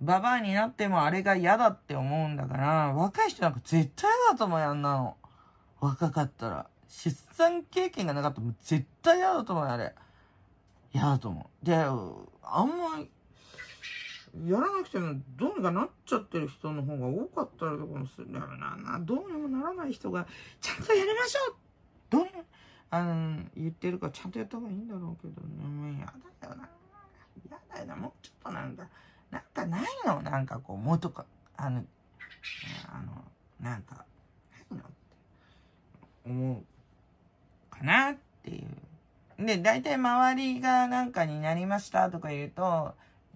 Speaker 1: ババアになってもあれが嫌だって思うんだから、若い人なんか絶対嫌だと思うよ、あんなの。若かったら。出産経験がなかったら絶対嫌だと思う、あれ。嫌だと思う。で、あんま、やらなくてもどうにかなっちゃってる人の方が多かったりとかもするんだよな。どうにもならない人が、ちゃんとやりましょうどうも、あの、言ってるからちゃんとやった方がいいんだろうけどね。もう嫌だよな。嫌だよな。もうちょっとなんか、なんかないのなんかこう、もうとか、あの、あの、なんか、ないのって思うかなっていう。で、大体周りがなんかになりましたとか言うと、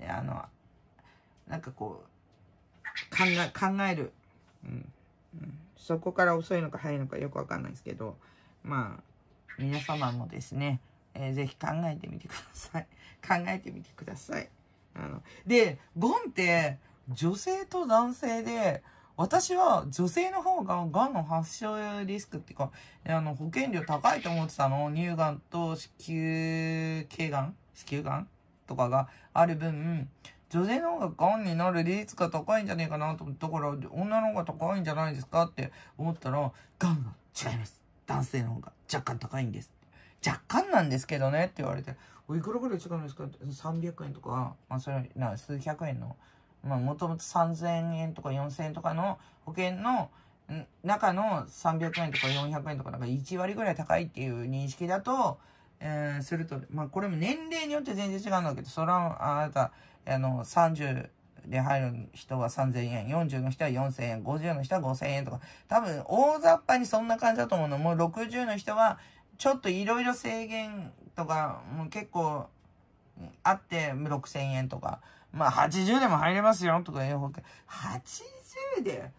Speaker 1: あの、なんかこう、考え、考える。うん。そこから遅いのか早いのかよくわかんないですけど、まあ、皆様もですね、えー、ぜひ考えてみてください。考えてみてください。あの、で、ゴンって、女性と男性で、私は女性の方が癌の発症リスクっていうか、あの、保険料高いと思ってたの？乳がんと子宮頸がん？子宮がんとかがある分、女性の方が癌になるリスクが高いんじゃねえかなと思ったから、女の方が高いんじゃないですかって思ったら、癌が違います。男性の方が若干高いんです。若干なんですけどねって言われて、おいくらぐらい違うんですかって ?300 円とか、まあそれ、な、数百円のまあ、もともと3000円とか4000円とかの保険の、中の300円とか400円とか、なんか1割ぐらい高いっていう認識だと、えー、すると、まあこれも年齢によって全然違うんだけど、それはあなた、あの、30で入る人は3000円、40の人は4000円、50の人は5000円とか、多分大雑把にそんな感じだと思うの。もう60の人は、ちょっといろいろ制限とか、もう結構あって6000円とか、まあ80でも入れますよとかいう保険。80で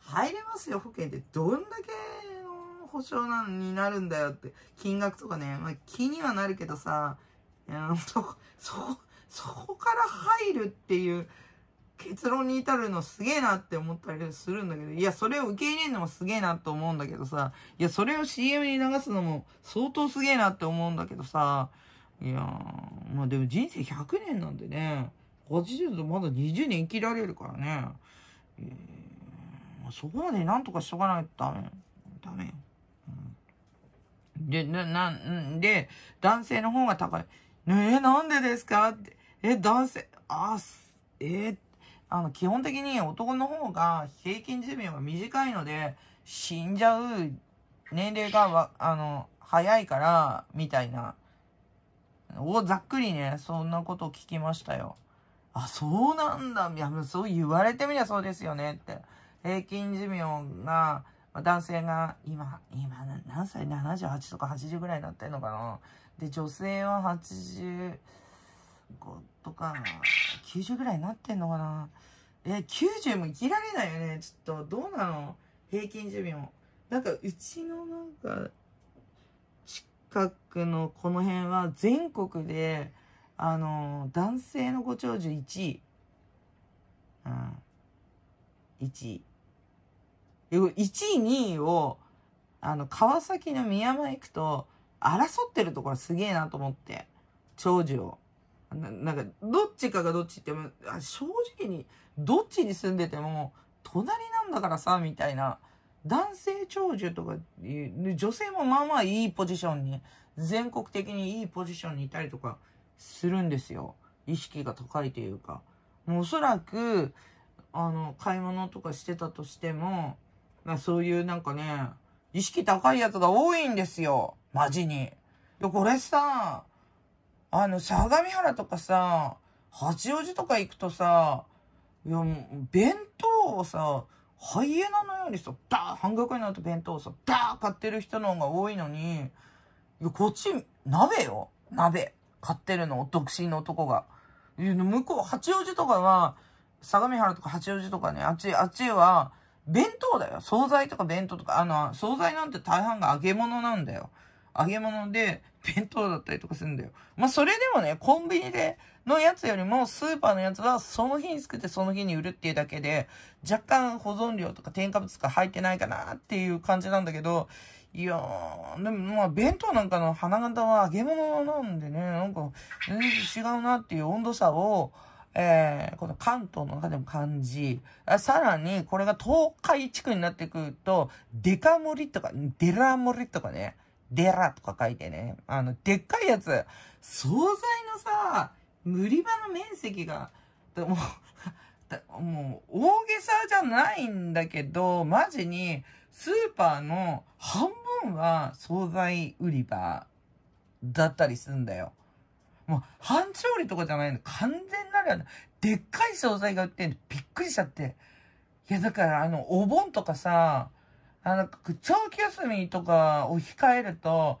Speaker 1: 入れますよ保険ってどんだけの保証なんになるんだよって。金額とかね、まあ気にはなるけどさ、そ、そ、そこから入るっていう結論に至るのすげえなって思ったりするんだけど、いや、それを受け入れるのもすげえなと思うんだけどさ、いや、それを CM に流すのも相当すげえなって思うんだけどさ、いやー、まあでも人生100年なんでね、80とまだ20年生きられるからね、えー、そこまでなんとかしとかないとダメ。ダメ。うん、で、な、な、んで、男性の方が高い。ねえ、なんでですか？って。え、男性、あ、えー、あの、基本的に男の方が平均寿命が短いので、死んじゃう年齢がわ、あの、早いから、みたいな。をざっくりね、そんなこと聞きましたよ。あ、そうなんだ。いや、そう言われてみりゃそうですよねって。平均寿命が、男性が今、今何歳 ?78 とか80ぐらいになってんのかな？で、女性は85とか、90ぐらいになってんのかな？え、90も生きられないよね。ちょっと、どうなの？平均寿命。なんか、うちのなんか、近くのこの辺は全国で、あの、男性のご長寿1位。うん。1位。1位、2位を、あの、川崎の宮山行くと、争ってるところすげえなと思って。長寿を。ななんか、どっちかがどっちっても、正直に、どっちに住んでても、隣なんだからさ、みたいな。男性長寿とか女性もまあまあいいポジションに、全国的にいいポジションにいたりとかするんですよ。意識が高いというか。もうおそらく、あの、買い物とかしてたとしても、まあそういうなんかね、意識高いやつが多いんですよ。マジに。で、これさ、あの、相模原とかさ、八王子とか行くとさ、いや、もう、弁当をさ、ハイエナのようにさ、ダー半額になった弁当をさ、ダー買ってる人の方が多いのに、いや、こっち、鍋よ。鍋。買ってるの、独身の男が。向こう、八王子とかは、相模原とか八王子とかね、あっち、あっちは、弁当だよ。惣菜とか弁当とか、あの、惣菜なんて大半が揚げ物なんだよ。揚げ物で弁当だったりとかするんだよ。まあ、それでもね、コンビニで、のやつよりも、スーパーのやつはその日に作ってその日に売るっていうだけで、若干保存料とか添加物とか入ってないかなっていう感じなんだけど、いやー、でもまあ弁当なんかの花形は揚げ物なんでね、なんか全然違うなっていう温度差を、えー、この関東の中でも感じ、さらにこれが東海地区になってくると、デカ盛りとか、デラ盛りとかね、デラとか書いてね、あの、でっかいやつ、惣菜のさ、売り場の面積が、もう、もう、大げさじゃないんだけど、マジに、スーパーの半分は惣菜売り場だったりするんだよ。もう、半調理とかじゃないの。完全なるでっかい惣菜が売ってんの。びっくりしちゃって。いや、だから、あの、お盆とかさ、あの、長期休みとかを控えると、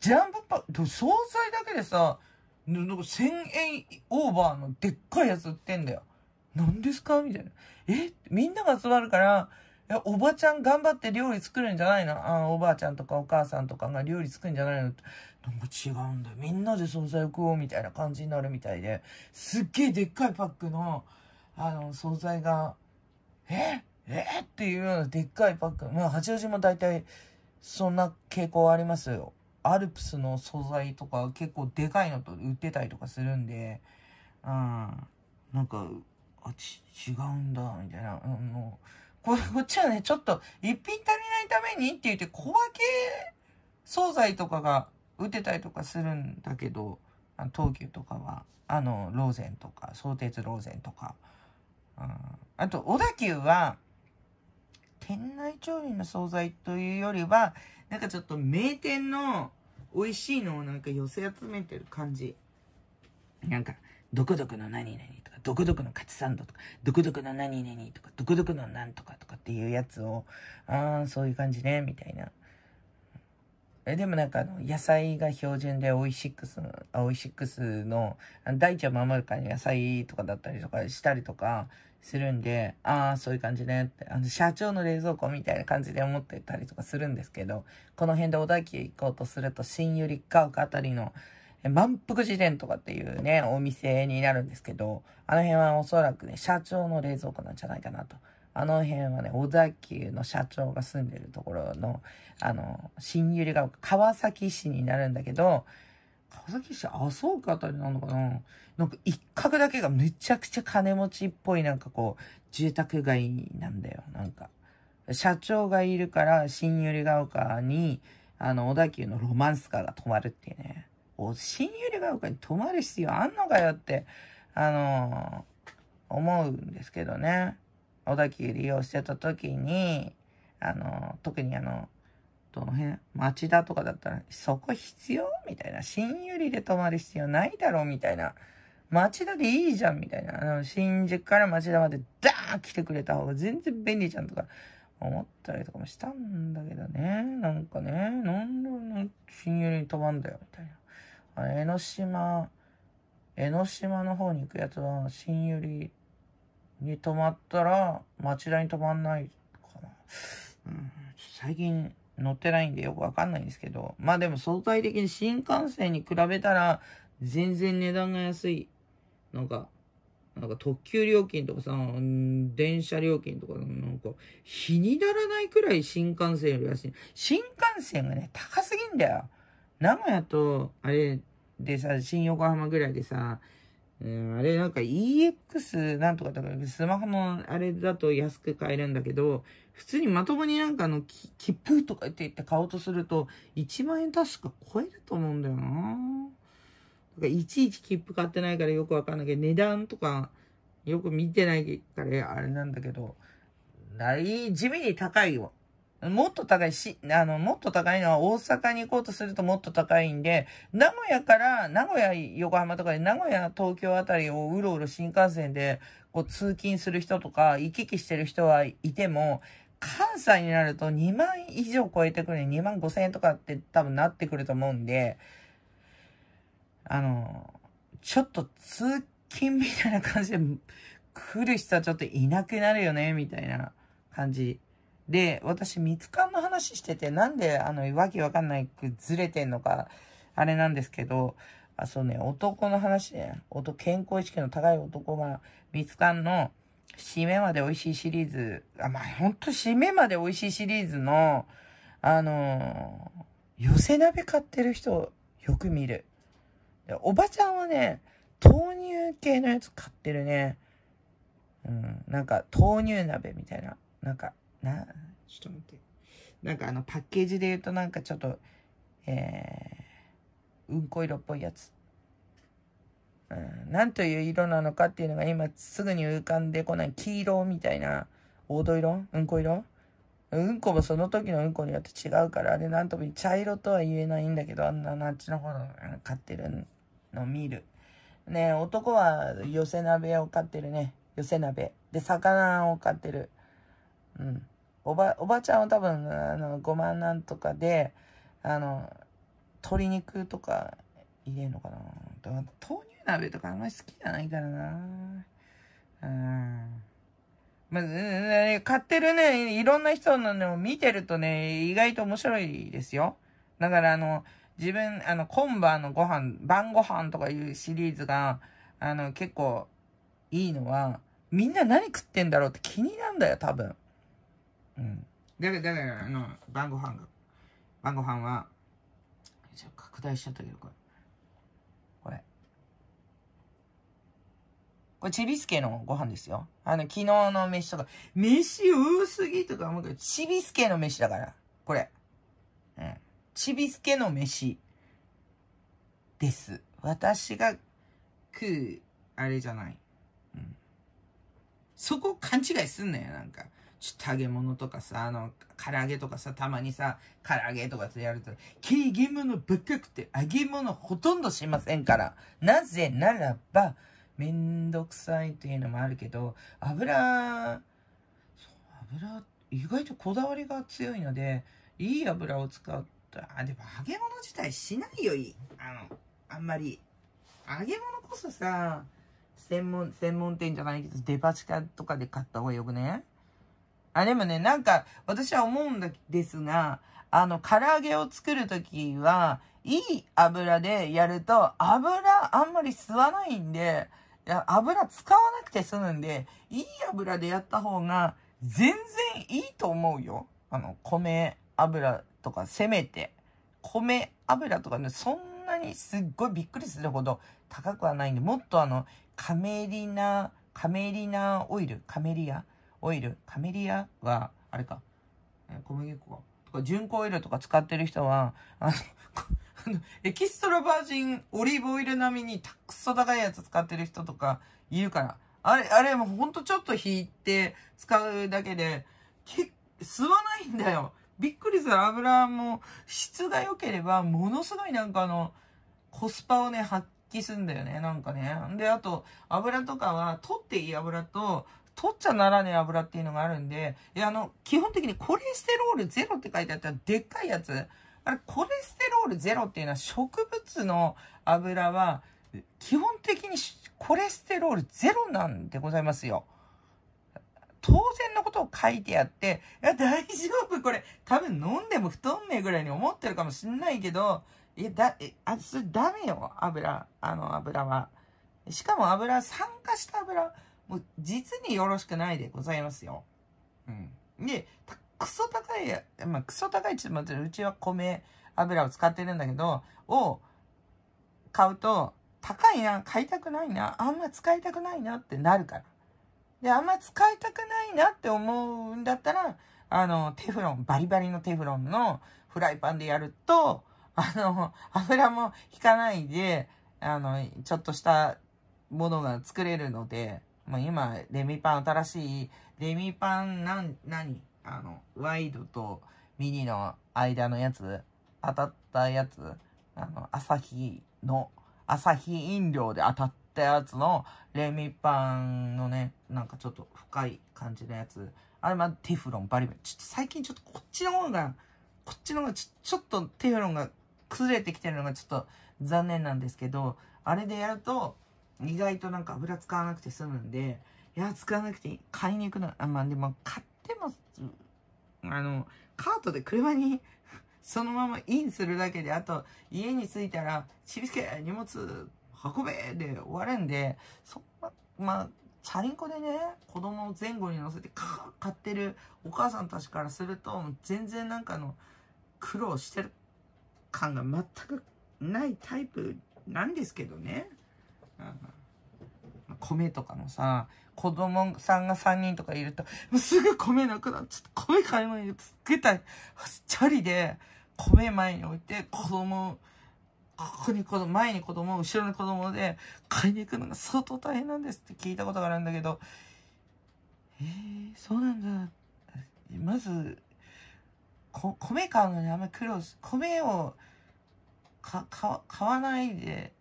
Speaker 1: ジャンプパッ、惣菜だけでさ、1000円オーバーのでっかいやつ売ってんだよ。何ですか？みたいな。え？みんなが集まるから、や、おばちゃん頑張って料理作るんじゃないの？あおばあちゃんとかお母さんとかが料理作るんじゃないの？なんか違うんだよ。みんなで惣菜を食おうみたいな感じになるみたいで、すっげえでっかいパックの、あの、惣菜が、え？え？っていうようなでっかいパック。まあ、八王子も大体、そんな傾向ありますよ。アルプスの素材とか結構でかいのと売ってたりとかするんで、うん。なんか、あ、ち、違うんだ、みたいな。うん、もう、こっちはね、ちょっと、一品足りないためにって言って、小分け惣菜とかが売ってたりとかするんだけど、東急とかは、あの、ローゼンとか、相鉄ローゼンとか。あと、小田急は、店内調理の惣菜というよりは、なんかちょっと名店の美味しいのをなんか寄せ集めてる感じ。なんか、どこどこの何々とか、どこどこのカツサンドとか、どこどこの何々とか、どこどこのなんとかとかっていうやつを、ああ、そういう感じね、みたいな。えでもなんかあの、野菜が標準でオイシックスの、オイシックスの、大地を守るから野菜とかだったりとかしたりとかするんで、ああ、そういう感じねって、あの、社長の冷蔵庫みたいな感じで思ってたりとかするんですけど、この辺で小田急行こうとすると、新百合ヶ丘あたりの、満腹辞典とかっていうね、お店になるんですけど、あの辺はおそらくね、社長の冷蔵庫なんじゃないかなと。あの辺はね、小田急の社長が住んでるところの、あの、新百合が川崎市になるんだけど、川崎市、麻生区あたりなのかななんか一角だけがめちゃくちゃ金持ちっぽいなんかこう、住宅街なんだよ、なんか。社長がいるから新百合ヶ丘に、あの、小田急のロマンスカーが止まるっていうね。お、新百合ヶ丘に泊まる必要あんのかよって、あのー、思うんですけどね。小田急利用してた時に、あの、特にあの、どの辺町田とかだったら、そこ必要みたいな。新百合で泊まる必要ないだろうみたいな。町田でいいじゃんみたいな。あの、新宿から町田までダーン来てくれた方が全然便利じゃんとか思ったりとかもしたんだけどね。なんかね、なんで新百合に泊まんだよみたいな。江ノ島、江ノ島の方に行くやつは、新百合に泊まったら、町田に泊まんないかな。うん、最近乗ってないんでよくわかんないんですけど、まあでも相対的に新幹線に比べたら、全然値段が安い。なんか、なんか特急料金とかさ、電車料金とか、なんか、日にならないくらい新幹線より安い。新幹線がね、高すぎんだよ。名古屋と、あれでさ、新横浜ぐらいでさ、うん、あれなんか EX なんとかとから、スマホのあれだと安く買えるんだけど、普通にまともになんかの、切符とかって言って買おうとすると、1万円確か超えると思うんだよな。だかいちいち切符買ってないからよくわかんないけど、値段とかよく見てないからあれなんだけど、地味に高いよ。もっと高いし、あの、もっと高いのは大阪に行こうとするともっと高いんで、名古屋から、名古屋、横浜とかで、名古屋、東京あたりをうろうろ新幹線で、こう、通勤する人とか、行き来してる人はいても、関西になると2万以上超えてくる2万5千円とかって多分なってくると思うんで、あの、ちょっと通勤みたいな感じで来る人はちょっといなくなるよね、みたいな感じで、私、蜜缶の話してて、なんで、あの、わけわかんないくずれてんのか、あれなんですけど、あ、そうね、男の話ね、健康意識の高い男が、蜜缶の、締めまで美味しいシリーズ、あ、まあ、ほんと締めまで美味しいシリーズの、あのー、寄せ鍋買ってる人、よく見る。おばちゃんはね、豆乳系のやつ買ってるね。うん、なんか、豆乳鍋みたいな。なんか、な、ちょっと待って。なんかあのパッケージで言うとなんかちょっと、えー、うんこ色っぽいやつ。うん、なんという色なのかっていうのが今すぐに浮かんでこない黄色みたいな黄土色？うんこ色？うんこもその時のうんこによって違うから、あれなんとも茶色とは言えないんだけど、あんなあっちの方買ってるの見る。ね男は寄せ鍋を買ってるね。寄せ鍋。で、魚を買ってる。うん。おば、おばちゃんは多分、あの、5万なんとかで、あの、鶏肉とか入れるのかな。豆乳鍋とかあんまり好きじゃないからな。うん。まあ、買ってるね、いろんな人のの見てるとね、意外と面白いですよ。だからあの、自分、あの、今晩のご飯、晩ご飯とかいうシリーズが、あの、結構いいのは、みんな何食ってんだろうって気になんだよ、多分。うん。だから、だから、あの、晩ご飯が、晩ご飯は、ちょっと拡大しちゃったけど、これ。これ。これ、チビスケのご飯ですよ。あの、昨日の飯とか、飯多すぎとか思うけど、チビスケの飯だから。これ。うん。チビスケの飯。です。私が食う、あれじゃない。うん。そこ勘違いすんなよ、なんか。ちょっと揚げ物とかさ、あの、唐揚げとかさ、たまにさ、唐揚げとかってやると、揚げ物ばっかくて、揚げ物ほとんどしませんから。なぜならば、めんどくさいっていうのもあるけど、油、そう、油、意外とこだわりが強いので、いい油を使った、あ、でも揚げ物自体しないよ、いい。あの、あんまり。揚げ物こそさ、専門、専門店じゃないけど、デパ地下とかで買った方がよくね？あ、でもね、なんか、私は思うんですが、あの、唐揚げを作るときは、いい油でやると、油あんまり吸わないんで、油使わなくて済むんで、いい油でやった方が、全然いいと思うよ。あの、米油とか、せめて。米油とかね、そんなにすっごいびっくりするほど高くはないんで、もっとあの、カメリナ、カメリナオイル、カメリアオイル、カメリアは、あれか、小麦粉とか、純香オイルとか使ってる人は、あの、エキストラバージンオリーブオイル並みにたくそ高いやつ使ってる人とかいるから。あれ、あれもうほんとちょっと引いて使うだけで、け吸わないんだよ。びっくりする。油も質が良ければ、ものすごいなんかあの、コスパをね、発揮するんだよね。なんかね。で、あと、油とかは、取っていい油と、取っちゃならねえ油っていうのがあるんで、いや、あの、基本的にコレステロールゼロって書いてあったら、でっかいやつ。あれ、コレステロールゼロっていうのは植物の油は、基本的にコレステロールゼロなんでございますよ。当然のことを書いてあって、いや、大丈夫？これ、多分飲んでも太んねえぐらいに思ってるかもしんないけど、いや、だ、え、あ、それダメよ、油、あの油は。しかも油、酸化した油、もう実によろしくないでございますよ。うん。で、クソ高い、まあ、クソ高いって言ってうちは米油を使ってるんだけど、を買うと、高いな、買いたくないな、あんま使いたくないなってなるから。で、あんま使いたくないなって思うんだったら、あの、テフロン、バリバリのテフロンのフライパンでやると、あの、油も引かないで、あの、ちょっとしたものが作れるので、まあ、今、レミパン、新しい、レミパン、なん、何？あの、ワイドとミニの間のやつ、当たったやつ、あの、朝日の、朝日飲料で当たったやつの、レミパンのね、なんかちょっと深い感じのやつ。あれ、まテフロンバリバリ。ちょっと最近ちょっとこっちの方が、こっちの方がちちょっとテフロンが崩れてきてるのがちょっと残念なんですけど、あれでやると、意外となんか油使わなくて済むんで、いや、使わなくていい。買いに行くの。あ、まあでも、買っても、あの、カートで車に そのままインするだけで、あと、家に着いたら、ちびすけ、荷物運べで終わるんで、そんな、まあ、チャリンコでね、子供を前後に乗せてカー買ってるお母さんたちからすると、全然なんかの、苦労してる感が全くないタイプなんですけどね。米とかもさ、子供さんが3人とかいると、もうすぐ米なくなっちゃって、米買い物につけたい。チャリで、米前に置いて、子供、ここに子供、前に子供、後ろに子供で、買いに行くのが相当大変なんですって聞いたことがあるんだけど、えー、そうなんだ。まず、こ米買うのにあんまり苦労し、米をか、か、買わないで、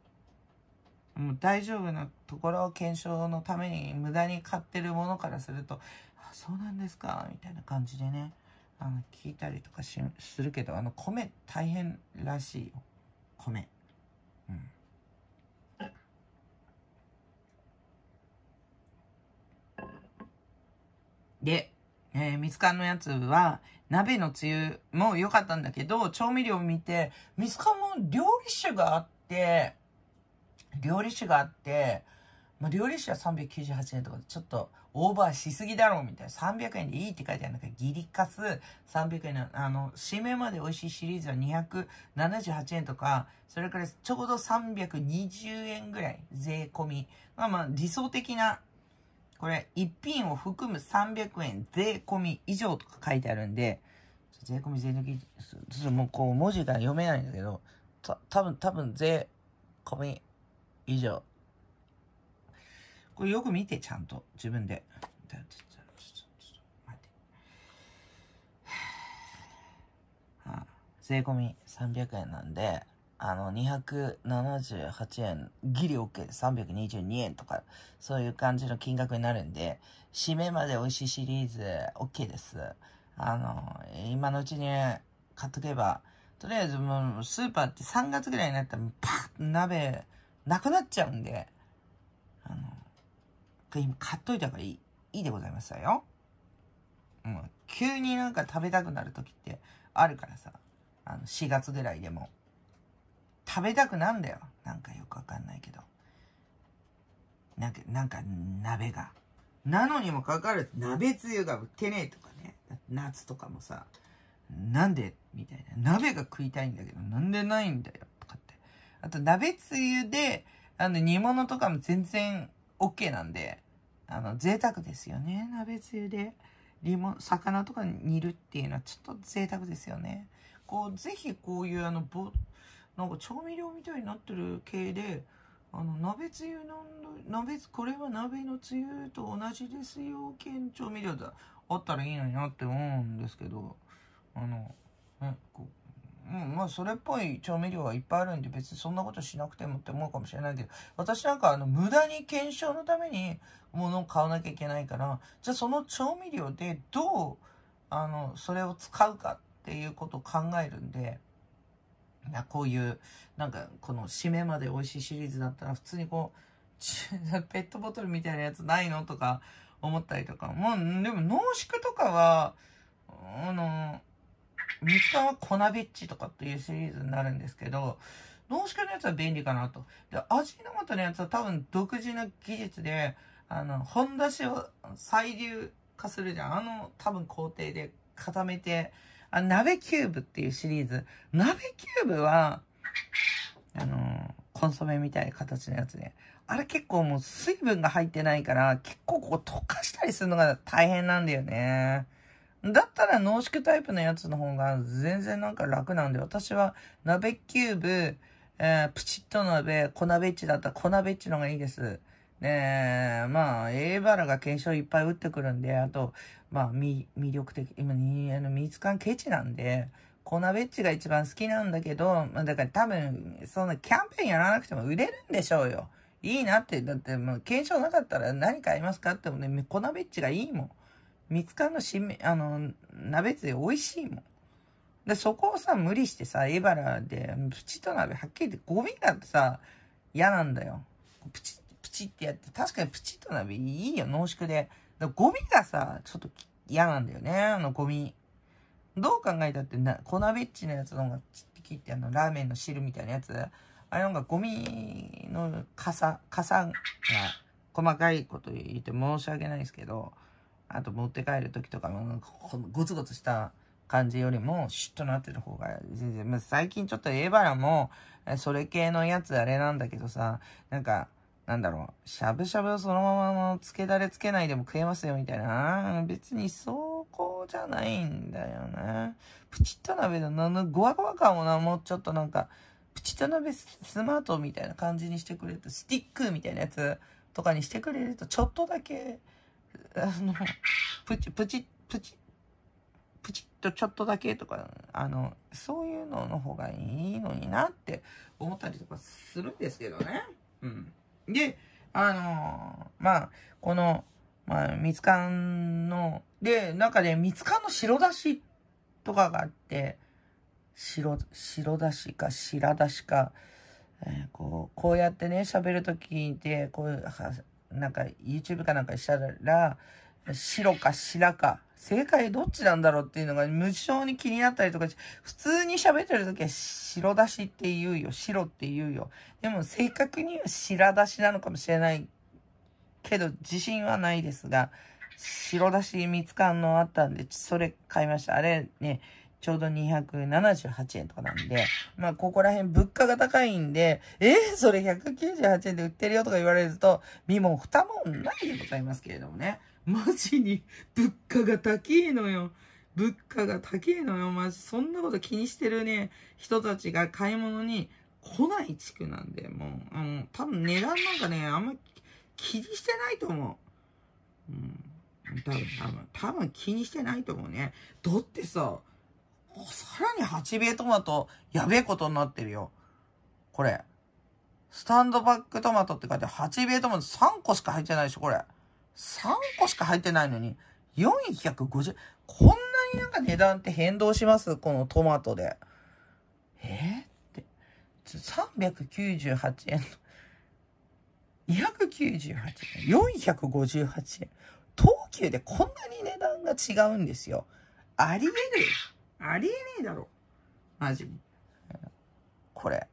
Speaker 1: もう大丈夫なところを検証のために無駄に買ってるものからすると、あ、そうなんですか、みたいな感じでね、あの、聞いたりとかし、するけど、あの、米大変らしいよ。米。うん。で、えー、みつかんのやつは、鍋のつゆも良かったんだけど、調味料を見て、みつかんも料理酒があって、料理酒があって、まあ、料理酒は398円とかちょっとオーバーしすぎだろうみたいな。300円でいいって書いてあるんだけど、ギリカス300円の、あの、締めまで美味しいシリーズは278円とか、それからちょうど320円ぐらい税込み。まあまあ理想的な、これ一品を含む300円税込み以上とか書いてあるんで、税込み税抜き、ちょっともうこう文字が読めないんだけど、た、多分多分税込み以上。これよく見て、ちゃんと。自分で。待って。はあ、税込み300円なんで、あの、278円、ギリ OK で322円とか、そういう感じの金額になるんで、締めまで美味しいシリーズ OK です。あの、今のうちに買っとけば、とりあえずもうスーパーって3月ぐらいになったらパッ鍋なくなっちゃうんで、あの、今買っといた方がいい、いいでございますよ。うん、急になんか食べたくなる時ってあるからさ、あの、4月ぐらいでも。食べたくなんだよ。なんかよくわかんないけど。なんか、なんか鍋が。なのにもかかわらず鍋つゆが売ってねえとかね。夏とかもさ、なんで？みたいな。鍋が食いたいんだけど、なんでないんだよ。あと、鍋つゆで、あの、煮物とかも全然 OK なんで、あの、贅沢ですよね。鍋つゆで。リモ魚とか煮るっていうのはちょっと贅沢ですよね。こう、ぜひこういうあの、ぼ、なんか調味料みたいになってる系で、あの、鍋つゆの、鍋、これは鍋のつゆと同じですよ、系調味料だ。あったらいいのになって思うんですけど、あの、ね、こう、うん、まあ、それっぽい調味料はいっぱいあるんで、別にそんなことしなくてもって思うかもしれないけど、私なんかあの、無駄に検証のために物を買わなきゃいけないから、じゃあその調味料でどう、あの、それを使うかっていうことを考えるんで、なこういう、なんか、この締めまで美味しいシリーズだったら、普通にこう、ペットボトルみたいなやつないのとか思ったりとか。もう、でも濃縮とかは、あの、ミツカは粉ビッチとかっていうシリーズになるんですけど、濃縮のやつは便利かなと。で、味の素のやつは多分独自の技術で、あの、ほんだしを細粒化するじゃん。あの、多分工程で固めて、あ、鍋キューブっていうシリーズ。鍋キューブは、あの、コンソメみたいな形のやつで。あれ結構もう水分が入ってないから、結構ここ溶かしたりするのが大変なんだよね。だったら濃縮タイプのやつの方が全然なんか楽なんで、私は鍋キューブ、えー、プチッと鍋、粉ベッチだったら粉ベッチの方がいいです。ねえ、まあ、A バラが検証いっぱい打ってくるんで、あと、まあ、魅力的、今、に、あの、ミツカンケチなんで、粉ベッチが一番好きなんだけど、まあ、だから多分、そんなキャンペーンやらなくても売れるんでしょうよ。いいなって、だって、もう、検証なかったら何買いますかってもね、粉ベッチがいいもん。ミツカンのしめ、あの、鍋つゆ美味しいもん。で、そこをさ、無理してさ、エバラで、プチと鍋、はっきり言ってゴミがさ、嫌なんだよ。プチ、プチってやって、確かにプチと鍋いいよ、濃縮で。ゴミがさ、ちょっと嫌なんだよね、あのゴミ。どう考えたってな、粉ベッチのやつの方がちって切ってあの、ラーメンの汁みたいなやつ。あれなんかゴミの傘、傘が細かいこと言って申し訳ないですけど、あと持って帰る時とかも、ゴツゴツした感じよりも、シュッとなってる方が全然、まあ、最近ちょっとエバラも、それ系のやつあれなんだけどさ、なんか、なんだろう、しゃぶしゃぶそのままのつけだれつけないでも食えますよみたいな。別にそこじゃないんだよね。プチッと鍋の、な、ゴワゴワ感をな、もうちょっとなんか、プチッと鍋スマートみたいな感じにしてくれると、スティックみたいなやつとかにしてくれると、ちょっとだけ、あの、プチ、プチ、プチ、プチッとちょっとだけとか、あの、そういうのの方がいいのになって思ったりとかするんですけどね。うん。で、あのまあ、この、まあ、みつかんの、で、中で、みつかんの白だしとかがあって、白、白だしか白だしか、えー、こう、こうやってね、喋るときで、こう、なんか YouTube かなんかしたら、白か白か、正解どっちなんだろうっていうのが無性に気になったりとか、普通に喋ってる時は白だしって言うよ。白って言うよ。でも正確には白だしなのかもしれないけど、自信はないですが、白だし見つかんのあったんで、それ買いました。あれね、ちょうど278円とかなんで、まあ、ここら辺物価が高いんで、えー、それ198円で売ってるよとか言われると、身も蓋もないでございますけれどもね。マジに物価が高いのよ。物価が高いのよ。マジ、そんなこと気にしてるね、人たちが買い物に来ない地区なんで、もう、あの、多分値段なんかね、あんま気にしてないと思う。うん。多分、多分、多分気にしてないと思うね。だってさ、さらに八米トマト、やべえことになってるよ。これ。スタンドバックトマトって書いて八米トマト3個しか入ってないでしょ、これ。3個しか入ってないのに、450、こんなになんか値段って変動します？このトマトで。えー、って。398円。298円。458円。東急でこんなに値段が違うんですよ。ありえるありえねえだろ。マジ。これ。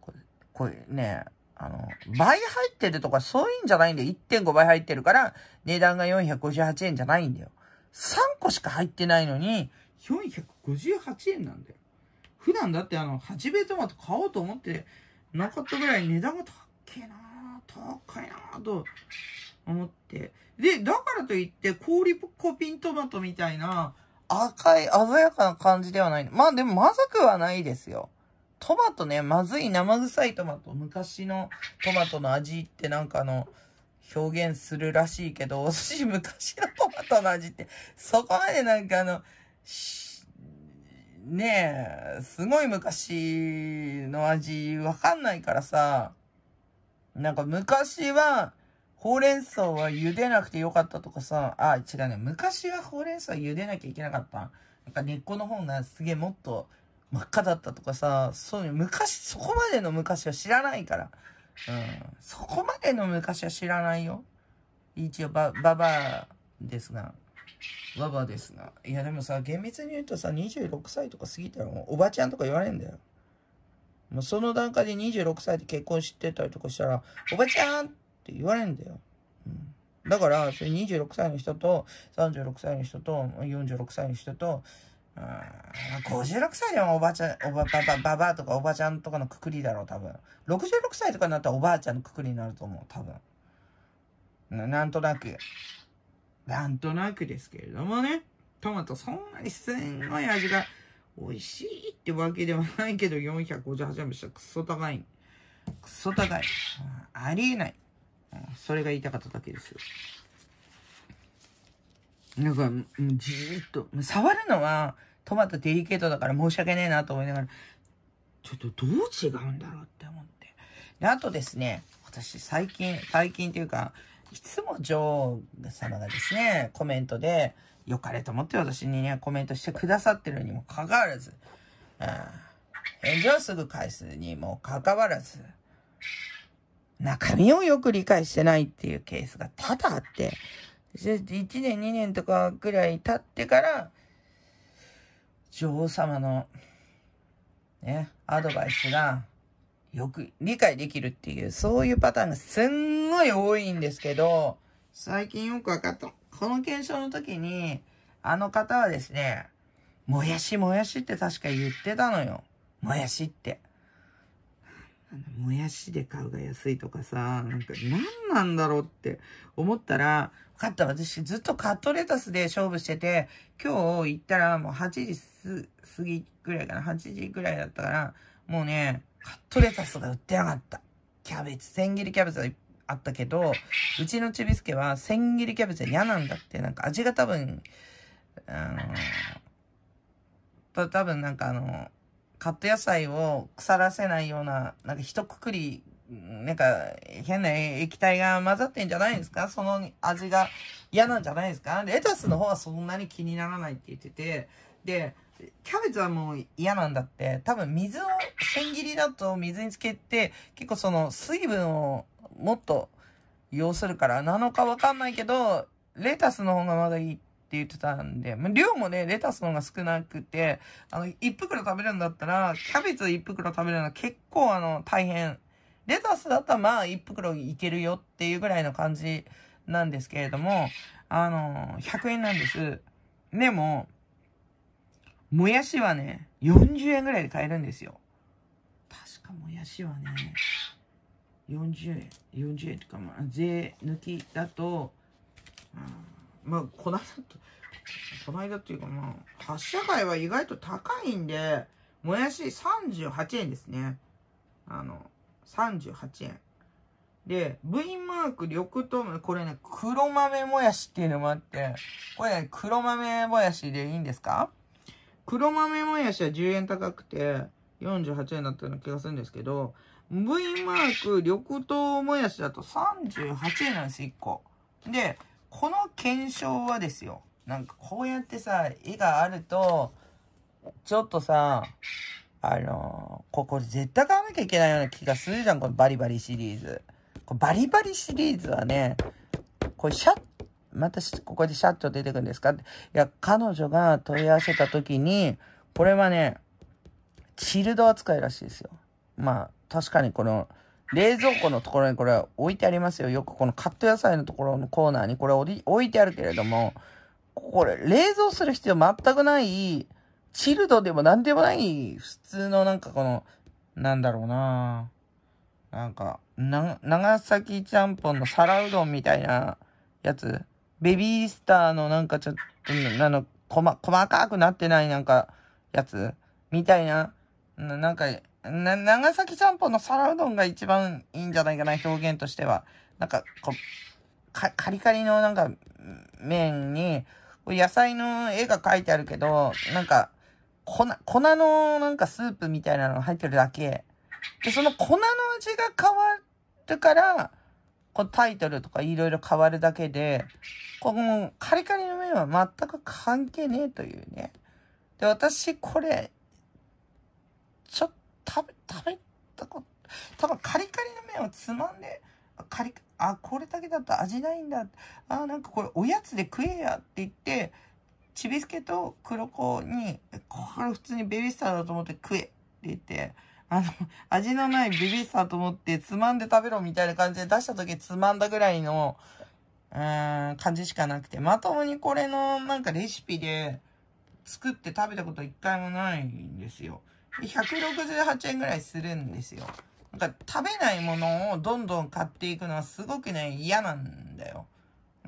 Speaker 1: これ、これね、あの、倍入ってるとかそういうんじゃないんだよ。1.5倍入ってるから、値段が458円じゃないんだよ。3個しか入ってないのに、458円なんだよ。普段だってあの、8ベトマト買おうと思ってなかったぐらい値段が高えな高いなと思って。で、だからといって、氷コピントマトみたいな、赤い、鮮やかな感じではない。まあでもまずくはないですよ。トマトね、まずい生臭いトマト。昔のトマトの味ってなんかあの、表現するらしいけど、私昔のトマトの味って、そこまでなんかあの、ねえ、すごい昔の味わかんないからさ、なんか昔は、ほうれん草は茹でなくてよかったとかさ、あ、違うね。昔はほうれん草茹でなきゃいけなかった。なんか根っこの方がすげえもっと真っ赤だったとかさ、そういう昔、そこまでの昔は知らないから。うん。そこまでの昔は知らないよ。一応、ば、ばばですが。ばばですが。いやでもさ、厳密に言うとさ、26歳とか過ぎたらもうおばちゃんとか言われんだよ。もうその段階で26歳で結婚してたりとかしたら、おばちゃんってって言われんだよ。うん。だから、それ26歳の人と、36歳の人と、46歳の人と、うん、56歳でもおばちゃん、おば、ばば、ばばとかおばちゃんとかのくくりだろう、多分。66歳とかになったらおばあちゃんのくくりになると思う、多分。ななんとなく。なんとなくですけれどもね。トマトそんなにすんごい味が美味しいってわけではないけど、458円もしたらクソ高い。クソ高い。ありえない。それが言いたかっただけですよ。なんか、じーっと、触るのはトマトデリケートだから申し訳ねえなと思いながら、ちょっとどう違うんだろうって思って。で、あとですね、私最近、最近っていうか、いつも女王様がですね、コメントで、良かれと思って私にね、コメントしてくださってるにもかかわらず、うん、返事をすぐ返すにもかかわらず、中身をよく理解してないっていうケースが多々あって、1年2年とかぐらい経ってから、女王様の、ね、アドバイスがよく理解できるっていう、そういうパターンがすんごい多いんですけど、最近よくわかった。この検証の時に、あの方はですね、もやしもやしって確か言ってたのよ。もやしって。あのもやしで買うが安いとかさ、なんか何なんだろうって思ったら、分かった、私ずっとカットレタスで勝負してて、今日行ったらもう8時過ぎぐらいかな、8時ぐらいだったから、もうね、カットレタスが売ってなかった。キャベツ、千切りキャベツがあったけど、うちのちびすけは千切りキャベツは嫌なんだって、なんか味が多分、あの、多分なんかあの、カット野菜を腐らせないような、なんか一括り、なんか変な液体が混ざってんじゃないですか？その味が嫌なんじゃないですか？レタスの方はそんなに気にならないって言ってて、で、キャベツはもう嫌なんだって、多分水を、千切りだと水につけて、結構その水分をもっと要するからなのかわかんないけど、レタスの方がまだいい。ってって言ってたんで、ま量もね、レタスの方が少なくて、あの、一袋食べるんだったら、キャベツ一袋食べるのは結構あの、大変。レタスだったらまあ一袋いけるよっていうぐらいの感じなんですけれども、あの、100円なんです。でも、もやしはね、40円ぐらいで買えるんですよ。確かもやしはね、40円、40円とか、まあ、税抜きだと、うん、まあ、この間と、この間っていうかまあ、発射貝は意外と高いんで、もやし38円ですね。あの、38円。で、V マーク緑豆、これね、黒豆もやしっていうのもあって、これね、黒豆もやしでいいんですか？黒豆もやしは10円高くて、48円だったような気がするんですけど、V マーク緑豆もやしだと38円なんです、1個。で、この検証はですよ。なんかこうやってさ、絵があると、ちょっとさ、あのー、ここ絶対買わなきゃいけないような気がするじゃん、このバリバリシリーズ。こバリバリシリーズはね、これシャッ、またここでシャッと出てくるんですか？っていや、彼女が問い合わせた時に、これはね、チルド扱いらしいですよ。まあ、確かにこの、冷蔵庫のところにこれ置いてありますよ。よくこのカット野菜のところのコーナーにこれ置いてあるけれども、これ、冷蔵する必要全くない、チルドでも何でもない、普通のなんかこの、なんだろうななんか、な、長崎ちゃんぽんの皿うどんみたいなやつ。ベビースターのなんかちょっと、あの、細、細かくなってないなんか、やつみたいな、ななんか、な、長崎ちゃんぽんの皿うどんが一番いいんじゃないかな、表現としては。なんか、こう、か、カリカリのなんか、麺に、野菜の絵が描いてあるけど、なんか、粉、粉のなんかスープみたいなのが入ってるだけ。で、その粉の味が変わるから、こうタイトルとかいろいろ変わるだけで、このカリカリの麺は全く関係ねえというね。で、私これ、ちょっと食べ、食べたこと、多分カリカリの麺をつまんで、カリ、あ、これだけだと味ないんだ。あ、なんかこれおやつで食えやって言って、ちびすけと黒子に、これ普通にベビースターだと思って食えって言って、あの、味のないベビースターと思ってつまんで食べろみたいな感じで出した時つまんだぐらいの、うん、感じしかなくて、まともにこれのなんかレシピで作って食べたこと一回もないんですよ。168円ぐらいするんですよ。なんか食べないものをどんどん買っていくのはすごくね、嫌なんだよ。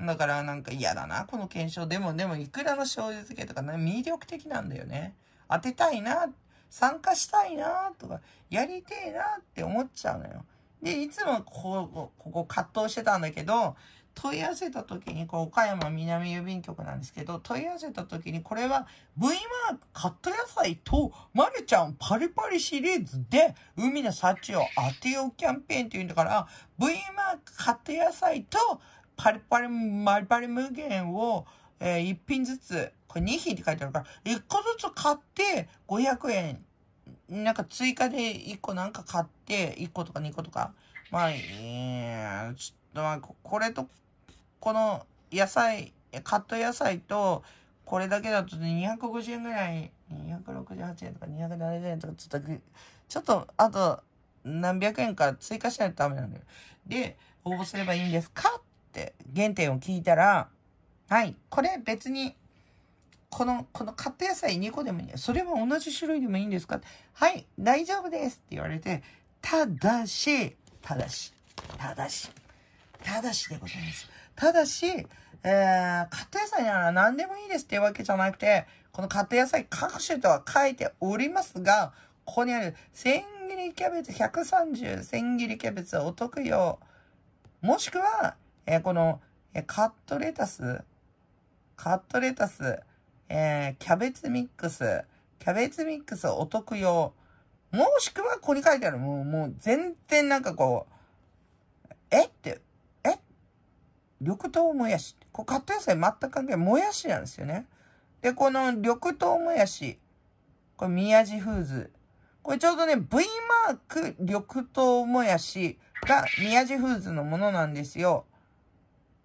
Speaker 1: だからなんか嫌だな、この検証。でも、でも、いくらの醤油漬けとかね、魅力的なんだよね。当てたいな、参加したいな、とか、やりてえなって思っちゃうのよ。で、いつもここ、ここ葛藤してたんだけど、問い合わせた時に、こう、岡山南郵便局なんですけど、問い合わせた時に、これは V マークカット野菜と、まるちゃんパリパリシリーズで、海の幸を当てようキャンペーンっていうんだから、V マークカット野菜と、パリパリ、マリパリ無限を、えー、1品ずつ、これ2品って書いてあるから、1個ずつ買って500円。なんか追加で1個なんか買って、1個とか2個とか。まあ、えー、ちょっとまあ、これとこの野菜、カット野菜と、これだけだと250円ぐらい、268円とか270円とか、ちょっと、ちょっと、あと、何百円か追加しないとダメなんだよ。で、応募すればいいんですかって原点を聞いたら、はい、これ別に、この、このカット野菜2個でもいい。それは同じ種類でもいいんですかはい、大丈夫ですって言われて、ただし、ただし、ただし、ただしでございます。ただし、えー、カット野菜なら何でもいいですっていうわけじゃなくて、このカット野菜各種とは書いておりますが、ここにある千切りキャベツ130、千切りキャベツお得用。もしくは、えー、この、えー、カットレタス、カットレタス、えー、キャベツミックス、キャベツミックスお得用。もしくは、ここに書いてある。もう、もう、全然なんかこう、えって、緑豆もやし。これカット野菜全く関係ない。もやしなんですよね。で、この緑豆もやし。これ宮地フーズ。これちょうどね、V マーク緑豆もやしが宮地フーズのものなんですよ。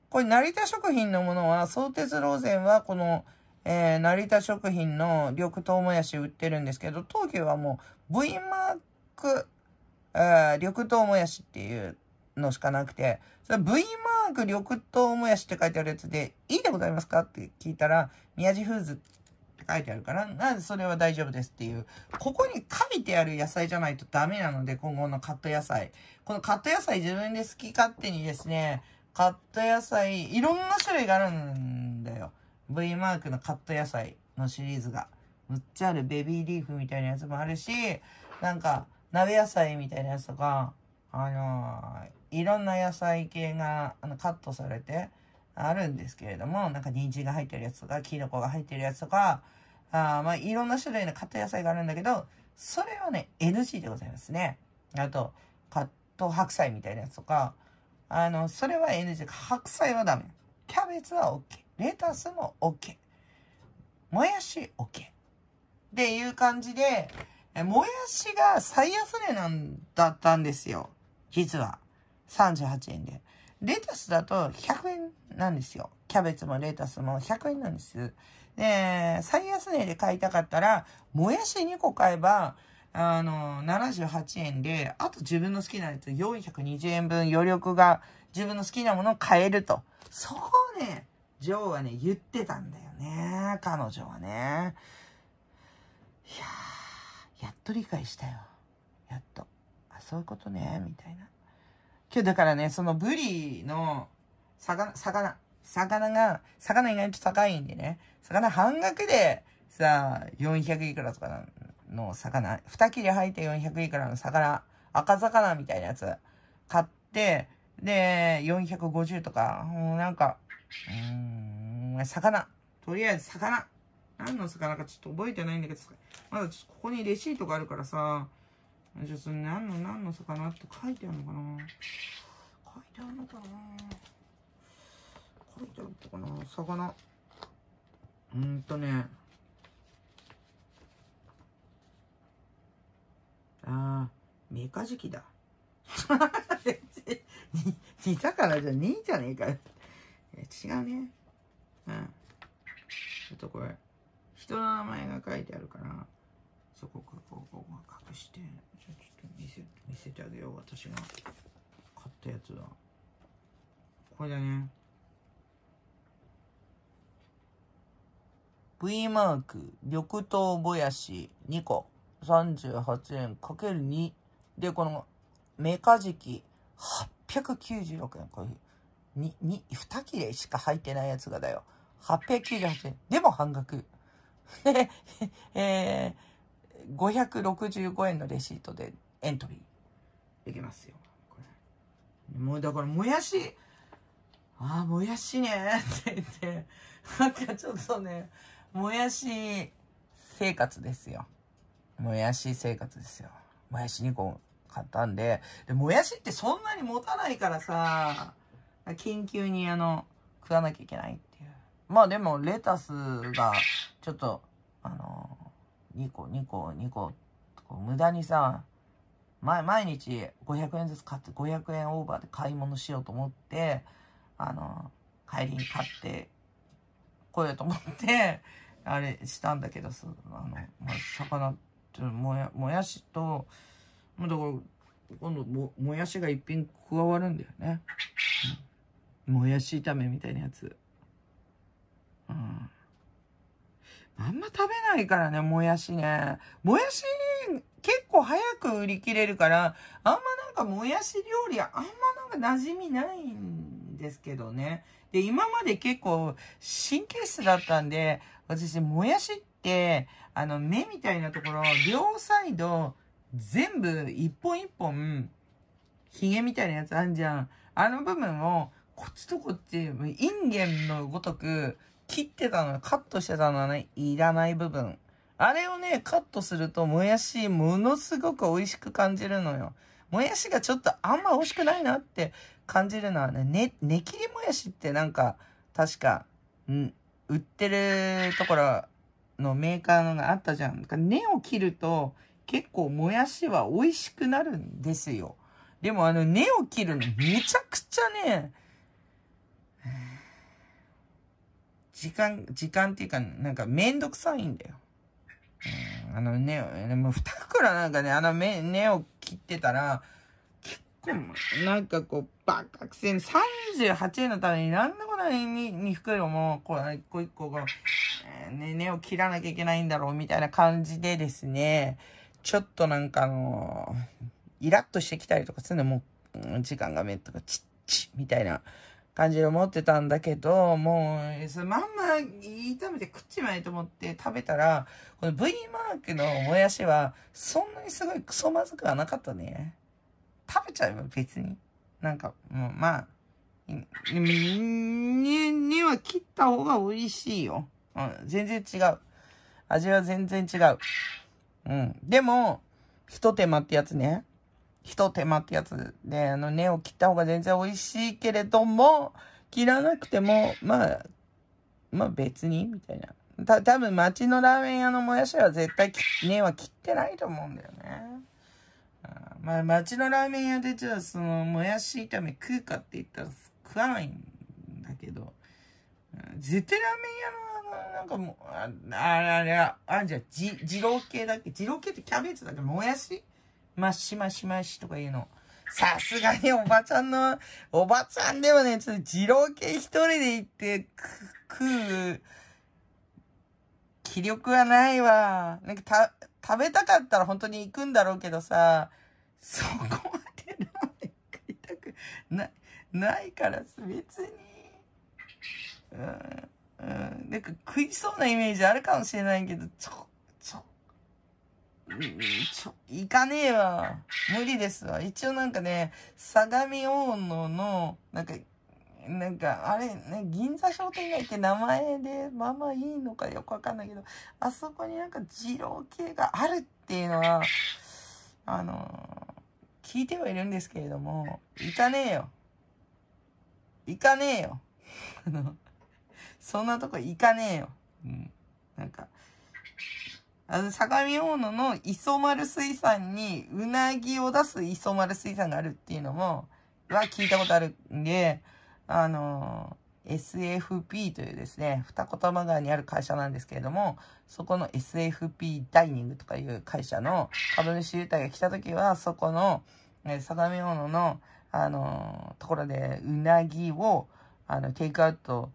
Speaker 1: これ成田食品のものは、相鉄ローゼンはこの、えー、成田食品の緑豆もやし売ってるんですけど、東急はもう V マーク、えー、緑豆もやしっていうのしかなくて、それ V マーク緑豆もやしって書いてあるやつで、いいでございますかって聞いたら、宮地フーズって書いてあるから、なぜそれは大丈夫ですっていう、ここに書いてある野菜じゃないとダメなので、今後のカット野菜。このカット野菜自分で好き勝手にですね、カット野菜、いろんな種類があるんだよ。V マークのカット野菜のシリーズが。むっちゃあるベビーリーフみたいなやつもあるし、なんか、鍋野菜みたいなやつとか、あのー、いろんな野菜系があのカットされてあるんですけれども、なんか人参が入ってるやつとか、キノコが入ってるやつとか、あまあ、いろんな種類のカット野菜があるんだけど、それはね、NG でございますね。あと、カット白菜みたいなやつとか、あの、それは NG。白菜はダメ。キャベツは OK。レタスも OK。もやし OK。っていう感じで、もやしが最安値なんだったんですよ。実は。38円で。レタスだと100円なんですよ。キャベツもレタスも100円なんです。で、最安値で買いたかったら、もやし2個買えば、あの、78円で、あと自分の好きなやつ420円分余力が自分の好きなものを買えると。そこをね、ジョーはね、言ってたんだよね。彼女はね。いやー、やっと理解したよ。やっと。あ、そういうことね、みたいな。今日だからね、そのブリの魚、魚、魚が、魚意外と高いんでね、魚半額でさあ、400いくらとかの魚、二切れ入って400いくらの魚、赤魚みたいなやつ買って、で、450とか、もうなんか、うん、魚。とりあえず魚。何の魚かちょっと覚えてないんだけど、まだちょっとここにレシートがあるからさ、じゃあそれ何の何の魚って書いてあるのかな？書いてあるのかな？書いてあるのかな？魚。うんとね。ああ、メカジキだ。煮魚じゃねえじゃねえかよ。違うね。うん。ちょっとこれ、人の名前が書いてあるから、そこかここ隠して、じゃあちょっと見せ、見せてあげよう。私が買ったやつだ。これだね。V マーク、緑豆もやし2個、38円かける2。で、このメカジキ、896円。これ、に、に、2切れしか入ってないやつがだよ。898円。でも半額。で、えー、565円のレシートでエントリーできますよ。これ。もうだからもやし、ああ、もやしねって言って、なんかちょっとね、もやし生活ですよ。もやし生活ですよ。もやし2個買ったんで、で、もやしってそんなに持たないからさ、緊急にあの、食わなきゃいけないっていう。まあでも、レタスが、ちょっと、あの、2個、2個、2個、無駄にさ、毎日500円ずつ買って500円オーバーで買い物しようと思って、あの、帰りに買ってこようと思って、あれしたんだけどさ、あの、まあ、魚、もや、もやしと、だから、今度も、もやしが一品加わるんだよね。もやし炒めみたいなやつ。うん。あんま食べないからね、もやしね。もやし、結構早く売り切れるから、あんまなんかもやし料理、あんまなんか馴染みないんですけどね。で、今まで結構神経質だったんで、私、もやしって、あの、目みたいなところ、両サイド、全部、一本一本、髭みたいなやつあんじゃん。あの部分を、こっちとこっち、インゲンのごとく、切ってたの、カットしてたのね、いらない部分。あれをね、カットすると、もやし、ものすごく美味しく感じるのよ。もやしがちょっとあんま美味しくないなって感じるのはね、ね、根切りもやしってなんか、確か、ん、売ってるところのメーカーのがあったじゃん。根を切ると、結構もやしは美味しくなるんですよ。でもあの根を切るのめちゃくちゃね、時間、時間っていうか、なんかめんどくさいんだよ。うん、あの根を、でも二袋なんかね、あの根根を切ってたら、結構、なんかこう、バカくせに38円のためになんでこんなに2袋も、こう、一個一個こう、ね、根を切らなきゃいけないんだろうみたいな感じでですね、ちょっとなんかあのイラッとしてきたりとかするのも、時間がめっとか、チッチッみたいな感じで思ってたんだけど、もう、そのまんま炒めて食っちまえと思って食べたら、この V マークのもやしは、そんなにすごいクソまずくはなかったね。食べちゃうよ、別に。なんか、もう、まあ、に、には切った方が美味しいよ。うん、全然違う。味は全然違う。うん。でも、一手間ってやつね。一手間ってやつで、あの、根を切った方が全然美味しいけれども、切らなくても、まあ、まあ別に、みたいな。た、多分町のラーメン屋のもやしは絶対根は切ってないと思うんだよね。まあ町のラーメン屋でじゃあそのもやし炒め食うかって言ったら食わないんだけど、絶対ラーメン屋のなんかもう、ああれあれ、ああじゃあ、じ、二郎系だっけ？二郎系ってキャベツだっけ？もやし？マシマシマシとか言うの。さすがにおばちゃんの、おばちゃんでもね、ちょっと二郎系一人で行って食う、気力はないわ。なんかた、食べたかったら本当に行くんだろうけどさ、そこまでラーメン食いたくない、ないから別に。うん、うん。なんか食いそうなイメージあるかもしれないけど、ちょ、ちょ、うん、ちょ、行かねえわ。無理ですわ。一応なんかね、相模大野の、なんか、なんか、あれ、ね、銀座商店街って名前で、まあまあいいのかよくわかんないけど、あそこになんか二郎系があるっていうのは、あの聞いてはいるんですけれども、行かねえよ。行かねえよ。あの、そんなとこ行かねえよ。うん。なんか、あの、相模大野の磯丸水産にうなぎを出す磯丸水産があるっていうのも、は聞いたことあるんで、あの、SFP というですね、二言葉川にある会社なんですけれども、そこの SFP ダイニングとかいう会社の株主優待が来た時は、そこの、え相模大野の、あの、ところで、うなぎを、あの、テイクアウト、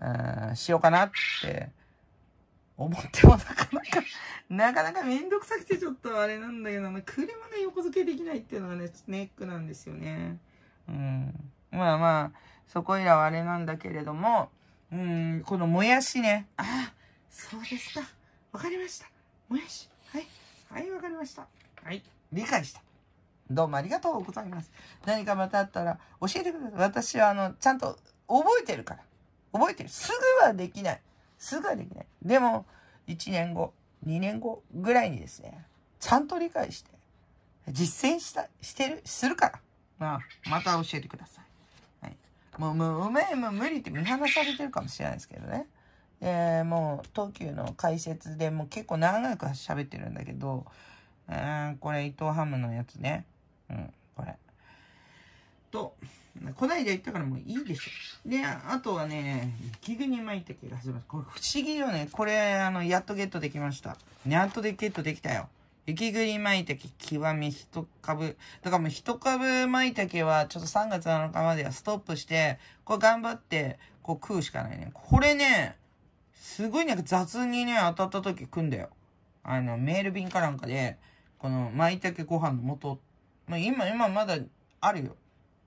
Speaker 1: うん、しようかなって思ってもなかなか、なかなかめんどくさくてちょっとあれなんだけど、車が横付けできないっていうのがね、ネックなんですよね。うん。まあまあ、そこいらはあれなんだけれども、うん、このもやしね。ああ、そうですか。わかりました。もやし。はい。はい、わかりました。はい。理解した。どうもありがとうございます。何かまたあったら教えてください。私はあの、ちゃんと覚えてるから。覚えてる。すぐはできない。すぐはできない。でも、1年後、2年後ぐらいにですね、ちゃんと理解して、実践した、してる、するから。まあ、また教えてください。はい。もう、もう、うめ、もう無理って見放されてるかもしれないですけどね。えー、もう、東急の解説でもう結構長く喋ってるんだけど、うん、これ伊藤ハムのやつね。うん、これ。と、こないだ言ったからもういいでしょ。で、あとはね、雪国舞茸が始まる。これ不思議よね。これ、あの、やっとゲットできました。やっとでゲットできたよ。雪国舞茸極み一株。だからもう一株舞茸はちょっと3月7日まではストップして、これ頑張って、こう食うしかないね。これね、すごいなんか雑にね、当たった時食うんだよ。あの、メール便かなんかで、この舞茸ご飯の素。まあ、今、今まだあるよ。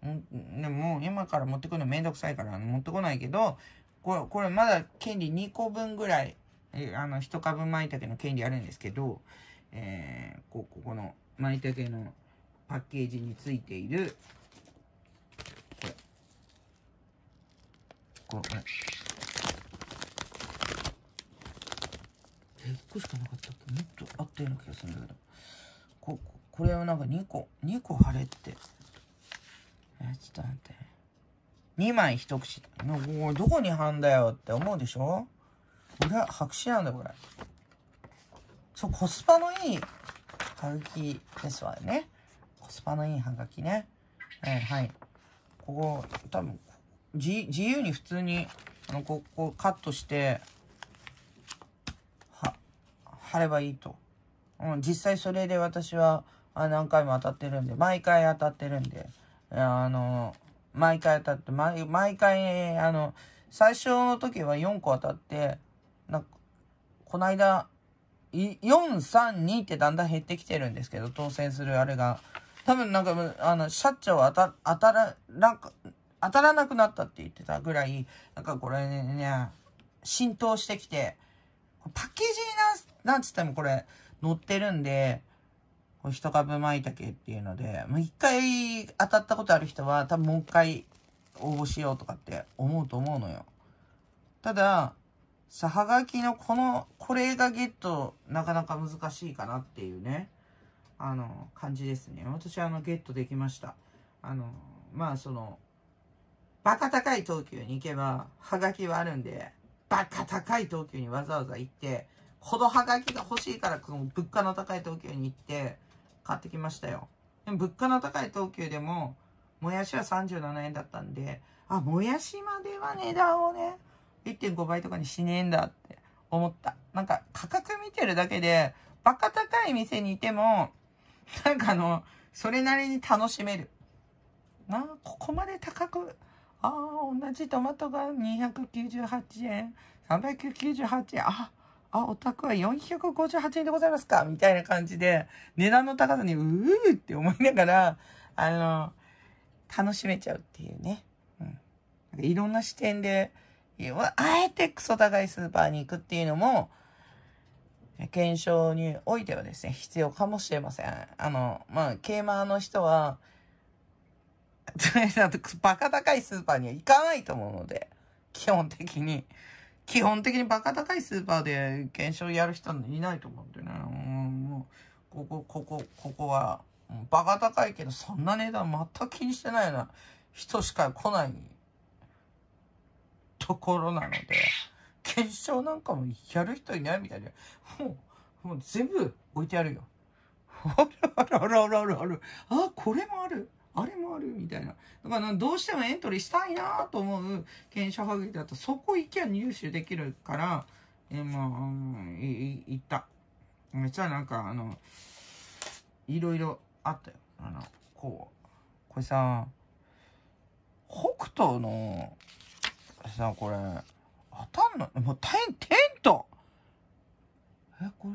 Speaker 1: んでも今から持ってくるのめんどくさいから持ってこないけど、これ、これまだ権利2個分ぐらい、えあの、一株舞茸の権利あるんですけど、えー、こ、ここの舞茸のパッケージについている、これ。これ。え、1個しかなかったっけ？もっとあったような気がするんだけど。こ、これをなんか2個、2個貼れって。え、ちょっと待って。2枚一口。もうどこに貼んだよって思うでしょ？俺は白紙なんだこれ。そう、コスパのいいはがきですわね。コスパのいいはがきね。えー、はい。ここ、多分、自自由に普通に、あの、ここカットして、は、貼ればいいと。うん、実際それで私は、あ何回も当たってるんで、毎回当たってるんで、あの、毎回当たって、毎毎回、あの、最初の時は4個当たって、なんか、この間、4、3、2ってだんだん減ってきてるんですけど、当選するあれが。多分なんか、あの、社長当た、当たら、なんか、当たらなくなったって言ってたぐらい、なんかこれね、浸透してきて、パッケージになん、なんつってもこれ載ってるんで、これ一株舞茸っていうので、もう一回当たったことある人は多分もう一回応募しようとかって思うと思うのよ。ただ、さあ、はがきのこの、これがゲット、なかなか難しいかなっていうね、あの、感じですね。私はあの、ゲットできました。あの、まあ、その、バカ高い東急に行けば、はがきはあるんで、バカ高い東急にわざわざ行って、このはがきが欲しいから、この物価の高い東急に行って、買ってきましたよ。でも物価の高い東急でも、もやしは37円だったんで、あ、もやしまでは値段をね、1.5倍とかにしねえんだって思った。なんか価格見てるだけで、バカ高い店にいても、なんかあの、それなりに楽しめる。なあここまで高く、ああ、同じトマトが298円、398円、あ、あ、お宅は458円でございますか？みたいな感じで、値段の高さにうーって思いながら、あの、楽しめちゃうっていうね。うん。いろんな視点で、あえてクソ高いスーパーに行くっていうのも、検証においてはですね、必要かもしれません。あの、まあ、ケーマーの人は、バカ高いスーパーには行かないと思うので、基本的に。基本的にバカ高いスーパーで検証やる人いないと思うんでね。うん、もう、ここ、ここ、ここは、バカ高いけど、そんな値段全く気にしてないような人しか来ないところなので、検証なんかもやる人いないみたいで、もう、もう全部置いてあるよ。あらあらあらあらあらあら。あ、これもある。あれもあるみたいな。だからどうしてもエントリーしたいなと思う検証はがきだと、そこ行きゃ入手できるから、え、まあ、うん、い、行った。めっちゃなんか、あの、いろいろあったよ。あの、こう。これさ、北斗の、さ、これ、当たんの？もうテン、テントえ、こ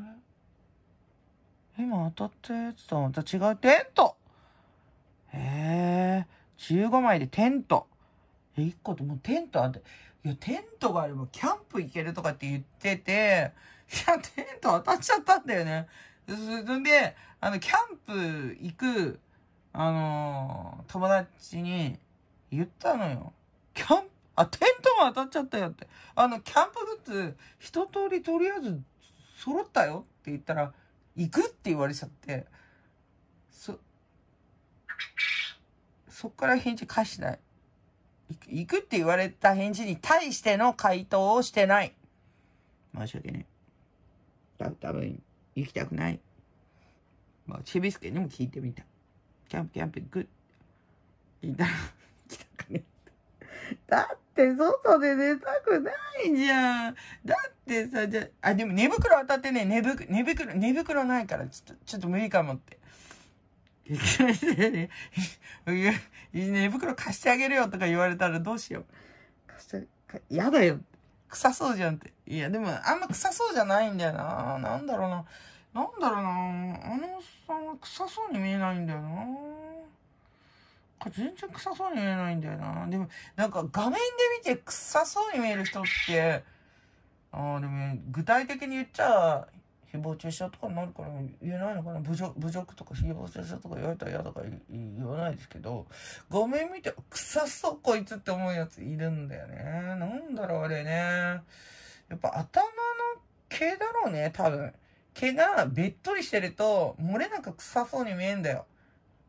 Speaker 1: れ？今当たったやつとまた違う？テントへえ、15枚でテント。え、1個ともうテントあって、いや、テントがあればキャンプ行けるとかって言ってて、いや、テント当たっちゃったんだよね。そんで、あの、キャンプ行く、あのー、友達に言ったのよ。キャンプ、あ、テントも当たっちゃったよって。あの、キャンプグッズ、一通りとりあえず揃ったよって言ったら、行くって言われちゃって、そっから返事返してない。行くって言われた返事に対しての回答をしてない。申し訳ない。た多分、行きたくない。まあ、ちびすけにも聞いてみた。キャンプ、キャンプ行く。って言ったら、来たかね。だって外で寝たくないじゃん。だってさ、じゃあ、でも寝袋当たってね、寝袋、寝袋、寝袋ないから、ちょっと、ちょっと無理かもって。寝袋貸してあげるよとか言われたらどうしよう。貸して、やだよ。臭そうじゃんって。いや、でもあんま臭そうじゃないんだよな。なんだろうな。なんだろうな。あのおっさんは臭そうに見えないんだよな。全然臭そうに見えないんだよな。でも、なんか画面で見て臭そうに見える人って、ああ、でも、具体的に言っちゃ、誹謗中傷とかになるから言えないのかな？侮辱侮辱とか誹謗中傷とか言われたら嫌だから言わないですけど、画面見て、臭そうこいつって思うやついるんだよね。なんだろうあれね。やっぱ頭の毛だろうね、多分。毛がべっとりしてると、漏れなく臭そうに見えんだよ。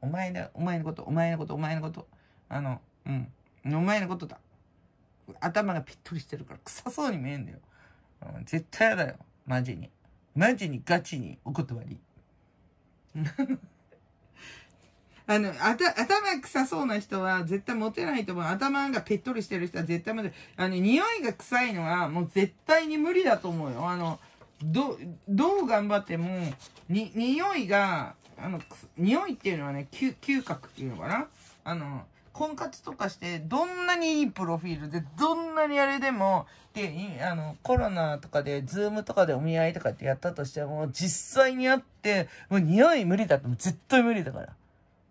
Speaker 1: お前だ、お前のこと、お前のこと、お前のこと。あの、うん。お前のことだ。頭がぴっとりしてるから臭そうに見えんだよ。絶対嫌だよ。マジに。マジにガチにお断り？あの、あた、頭臭そうな人は絶対モテないと思う。頭がぺっとりしてる人は絶対モテない。あの、匂いが臭いのはもう絶対に無理だと思うよ。あの、ど、どう頑張っても、に、匂いが、あの、匂いっていうのはね、嗅嗅覚っていうのかな？あの、婚活とかして、どんなにいいプロフィールで、どんなにあれでも、で、あの、コロナとかで、ズームとかでお見合いとかってやったとしても、実際に会って、もう匂い無理だっても絶対無理だから。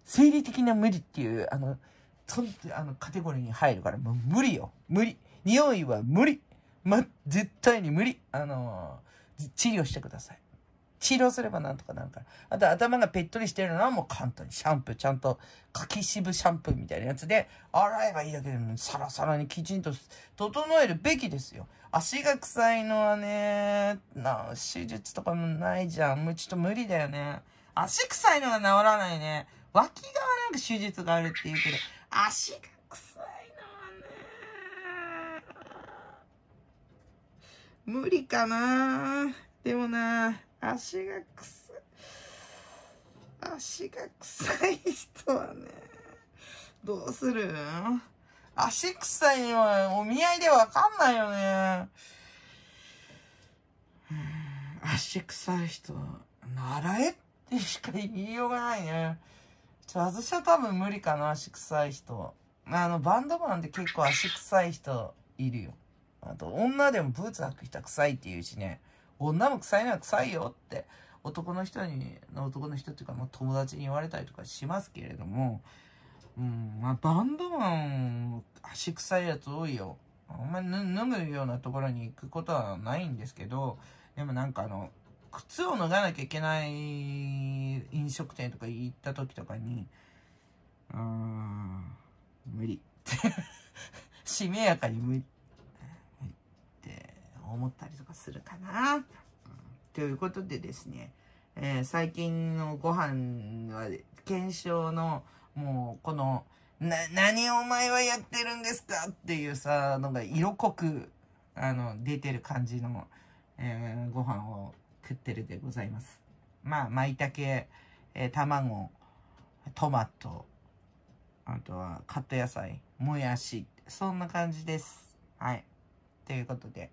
Speaker 1: 生理的な無理っていう、あの、そん、あの、カテゴリーに入るから、もう無理よ。無理。匂いは無理。ま、絶対に無理。あの、治療してください。治療すればなんとかなるから。あと頭がぺっとりしてるのはもう簡単にシャンプー、ちゃんと柿渋シャンプーみたいなやつで洗えばいいだけでもサラサラにきちんと整えるべきですよ。足が臭いのはね、な、手術とかもないじゃん。もうちょっと無理だよね。足臭いのが治らないね。脇側なんか手術があるって言うけど、足が臭いのはね。無理かなでもな、足が臭い。足が臭い人はね、どうする？足臭いのはお見合いでわかんないよね。足臭い人は、習えってしか言いようがないね。ちょ、私は多分無理かな、足臭い人。あの、バンドマンで結構足臭い人いるよ。あと、女でもブーツ履く人は臭いって言うしね。女も臭いのは臭いよって、男の人に、男の人っていうか、まあ、友達に言われたりとかしますけれども、うん、まあ、バンドマン、足臭いやつ多いよ。あんまり脱ぐようなところに行くことはないんですけど、でもなんかあの、靴を脱がなきゃいけない飲食店とか行った時とかに、うん、無理って しめやかに無理思ったりとかするかな。うん、ということでですね、えー、最近のご飯は検証のもう、この、な、何お前はやってるんですかっていうさ、のが色濃く、あの、出てる感じの、えー、ご飯を食ってるでございます。まあ、舞茸、えー、卵、トマト、あとはカット野菜、もやし、そんな感じです。はい。ということで、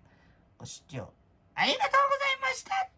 Speaker 1: ご視聴ありがとうございました。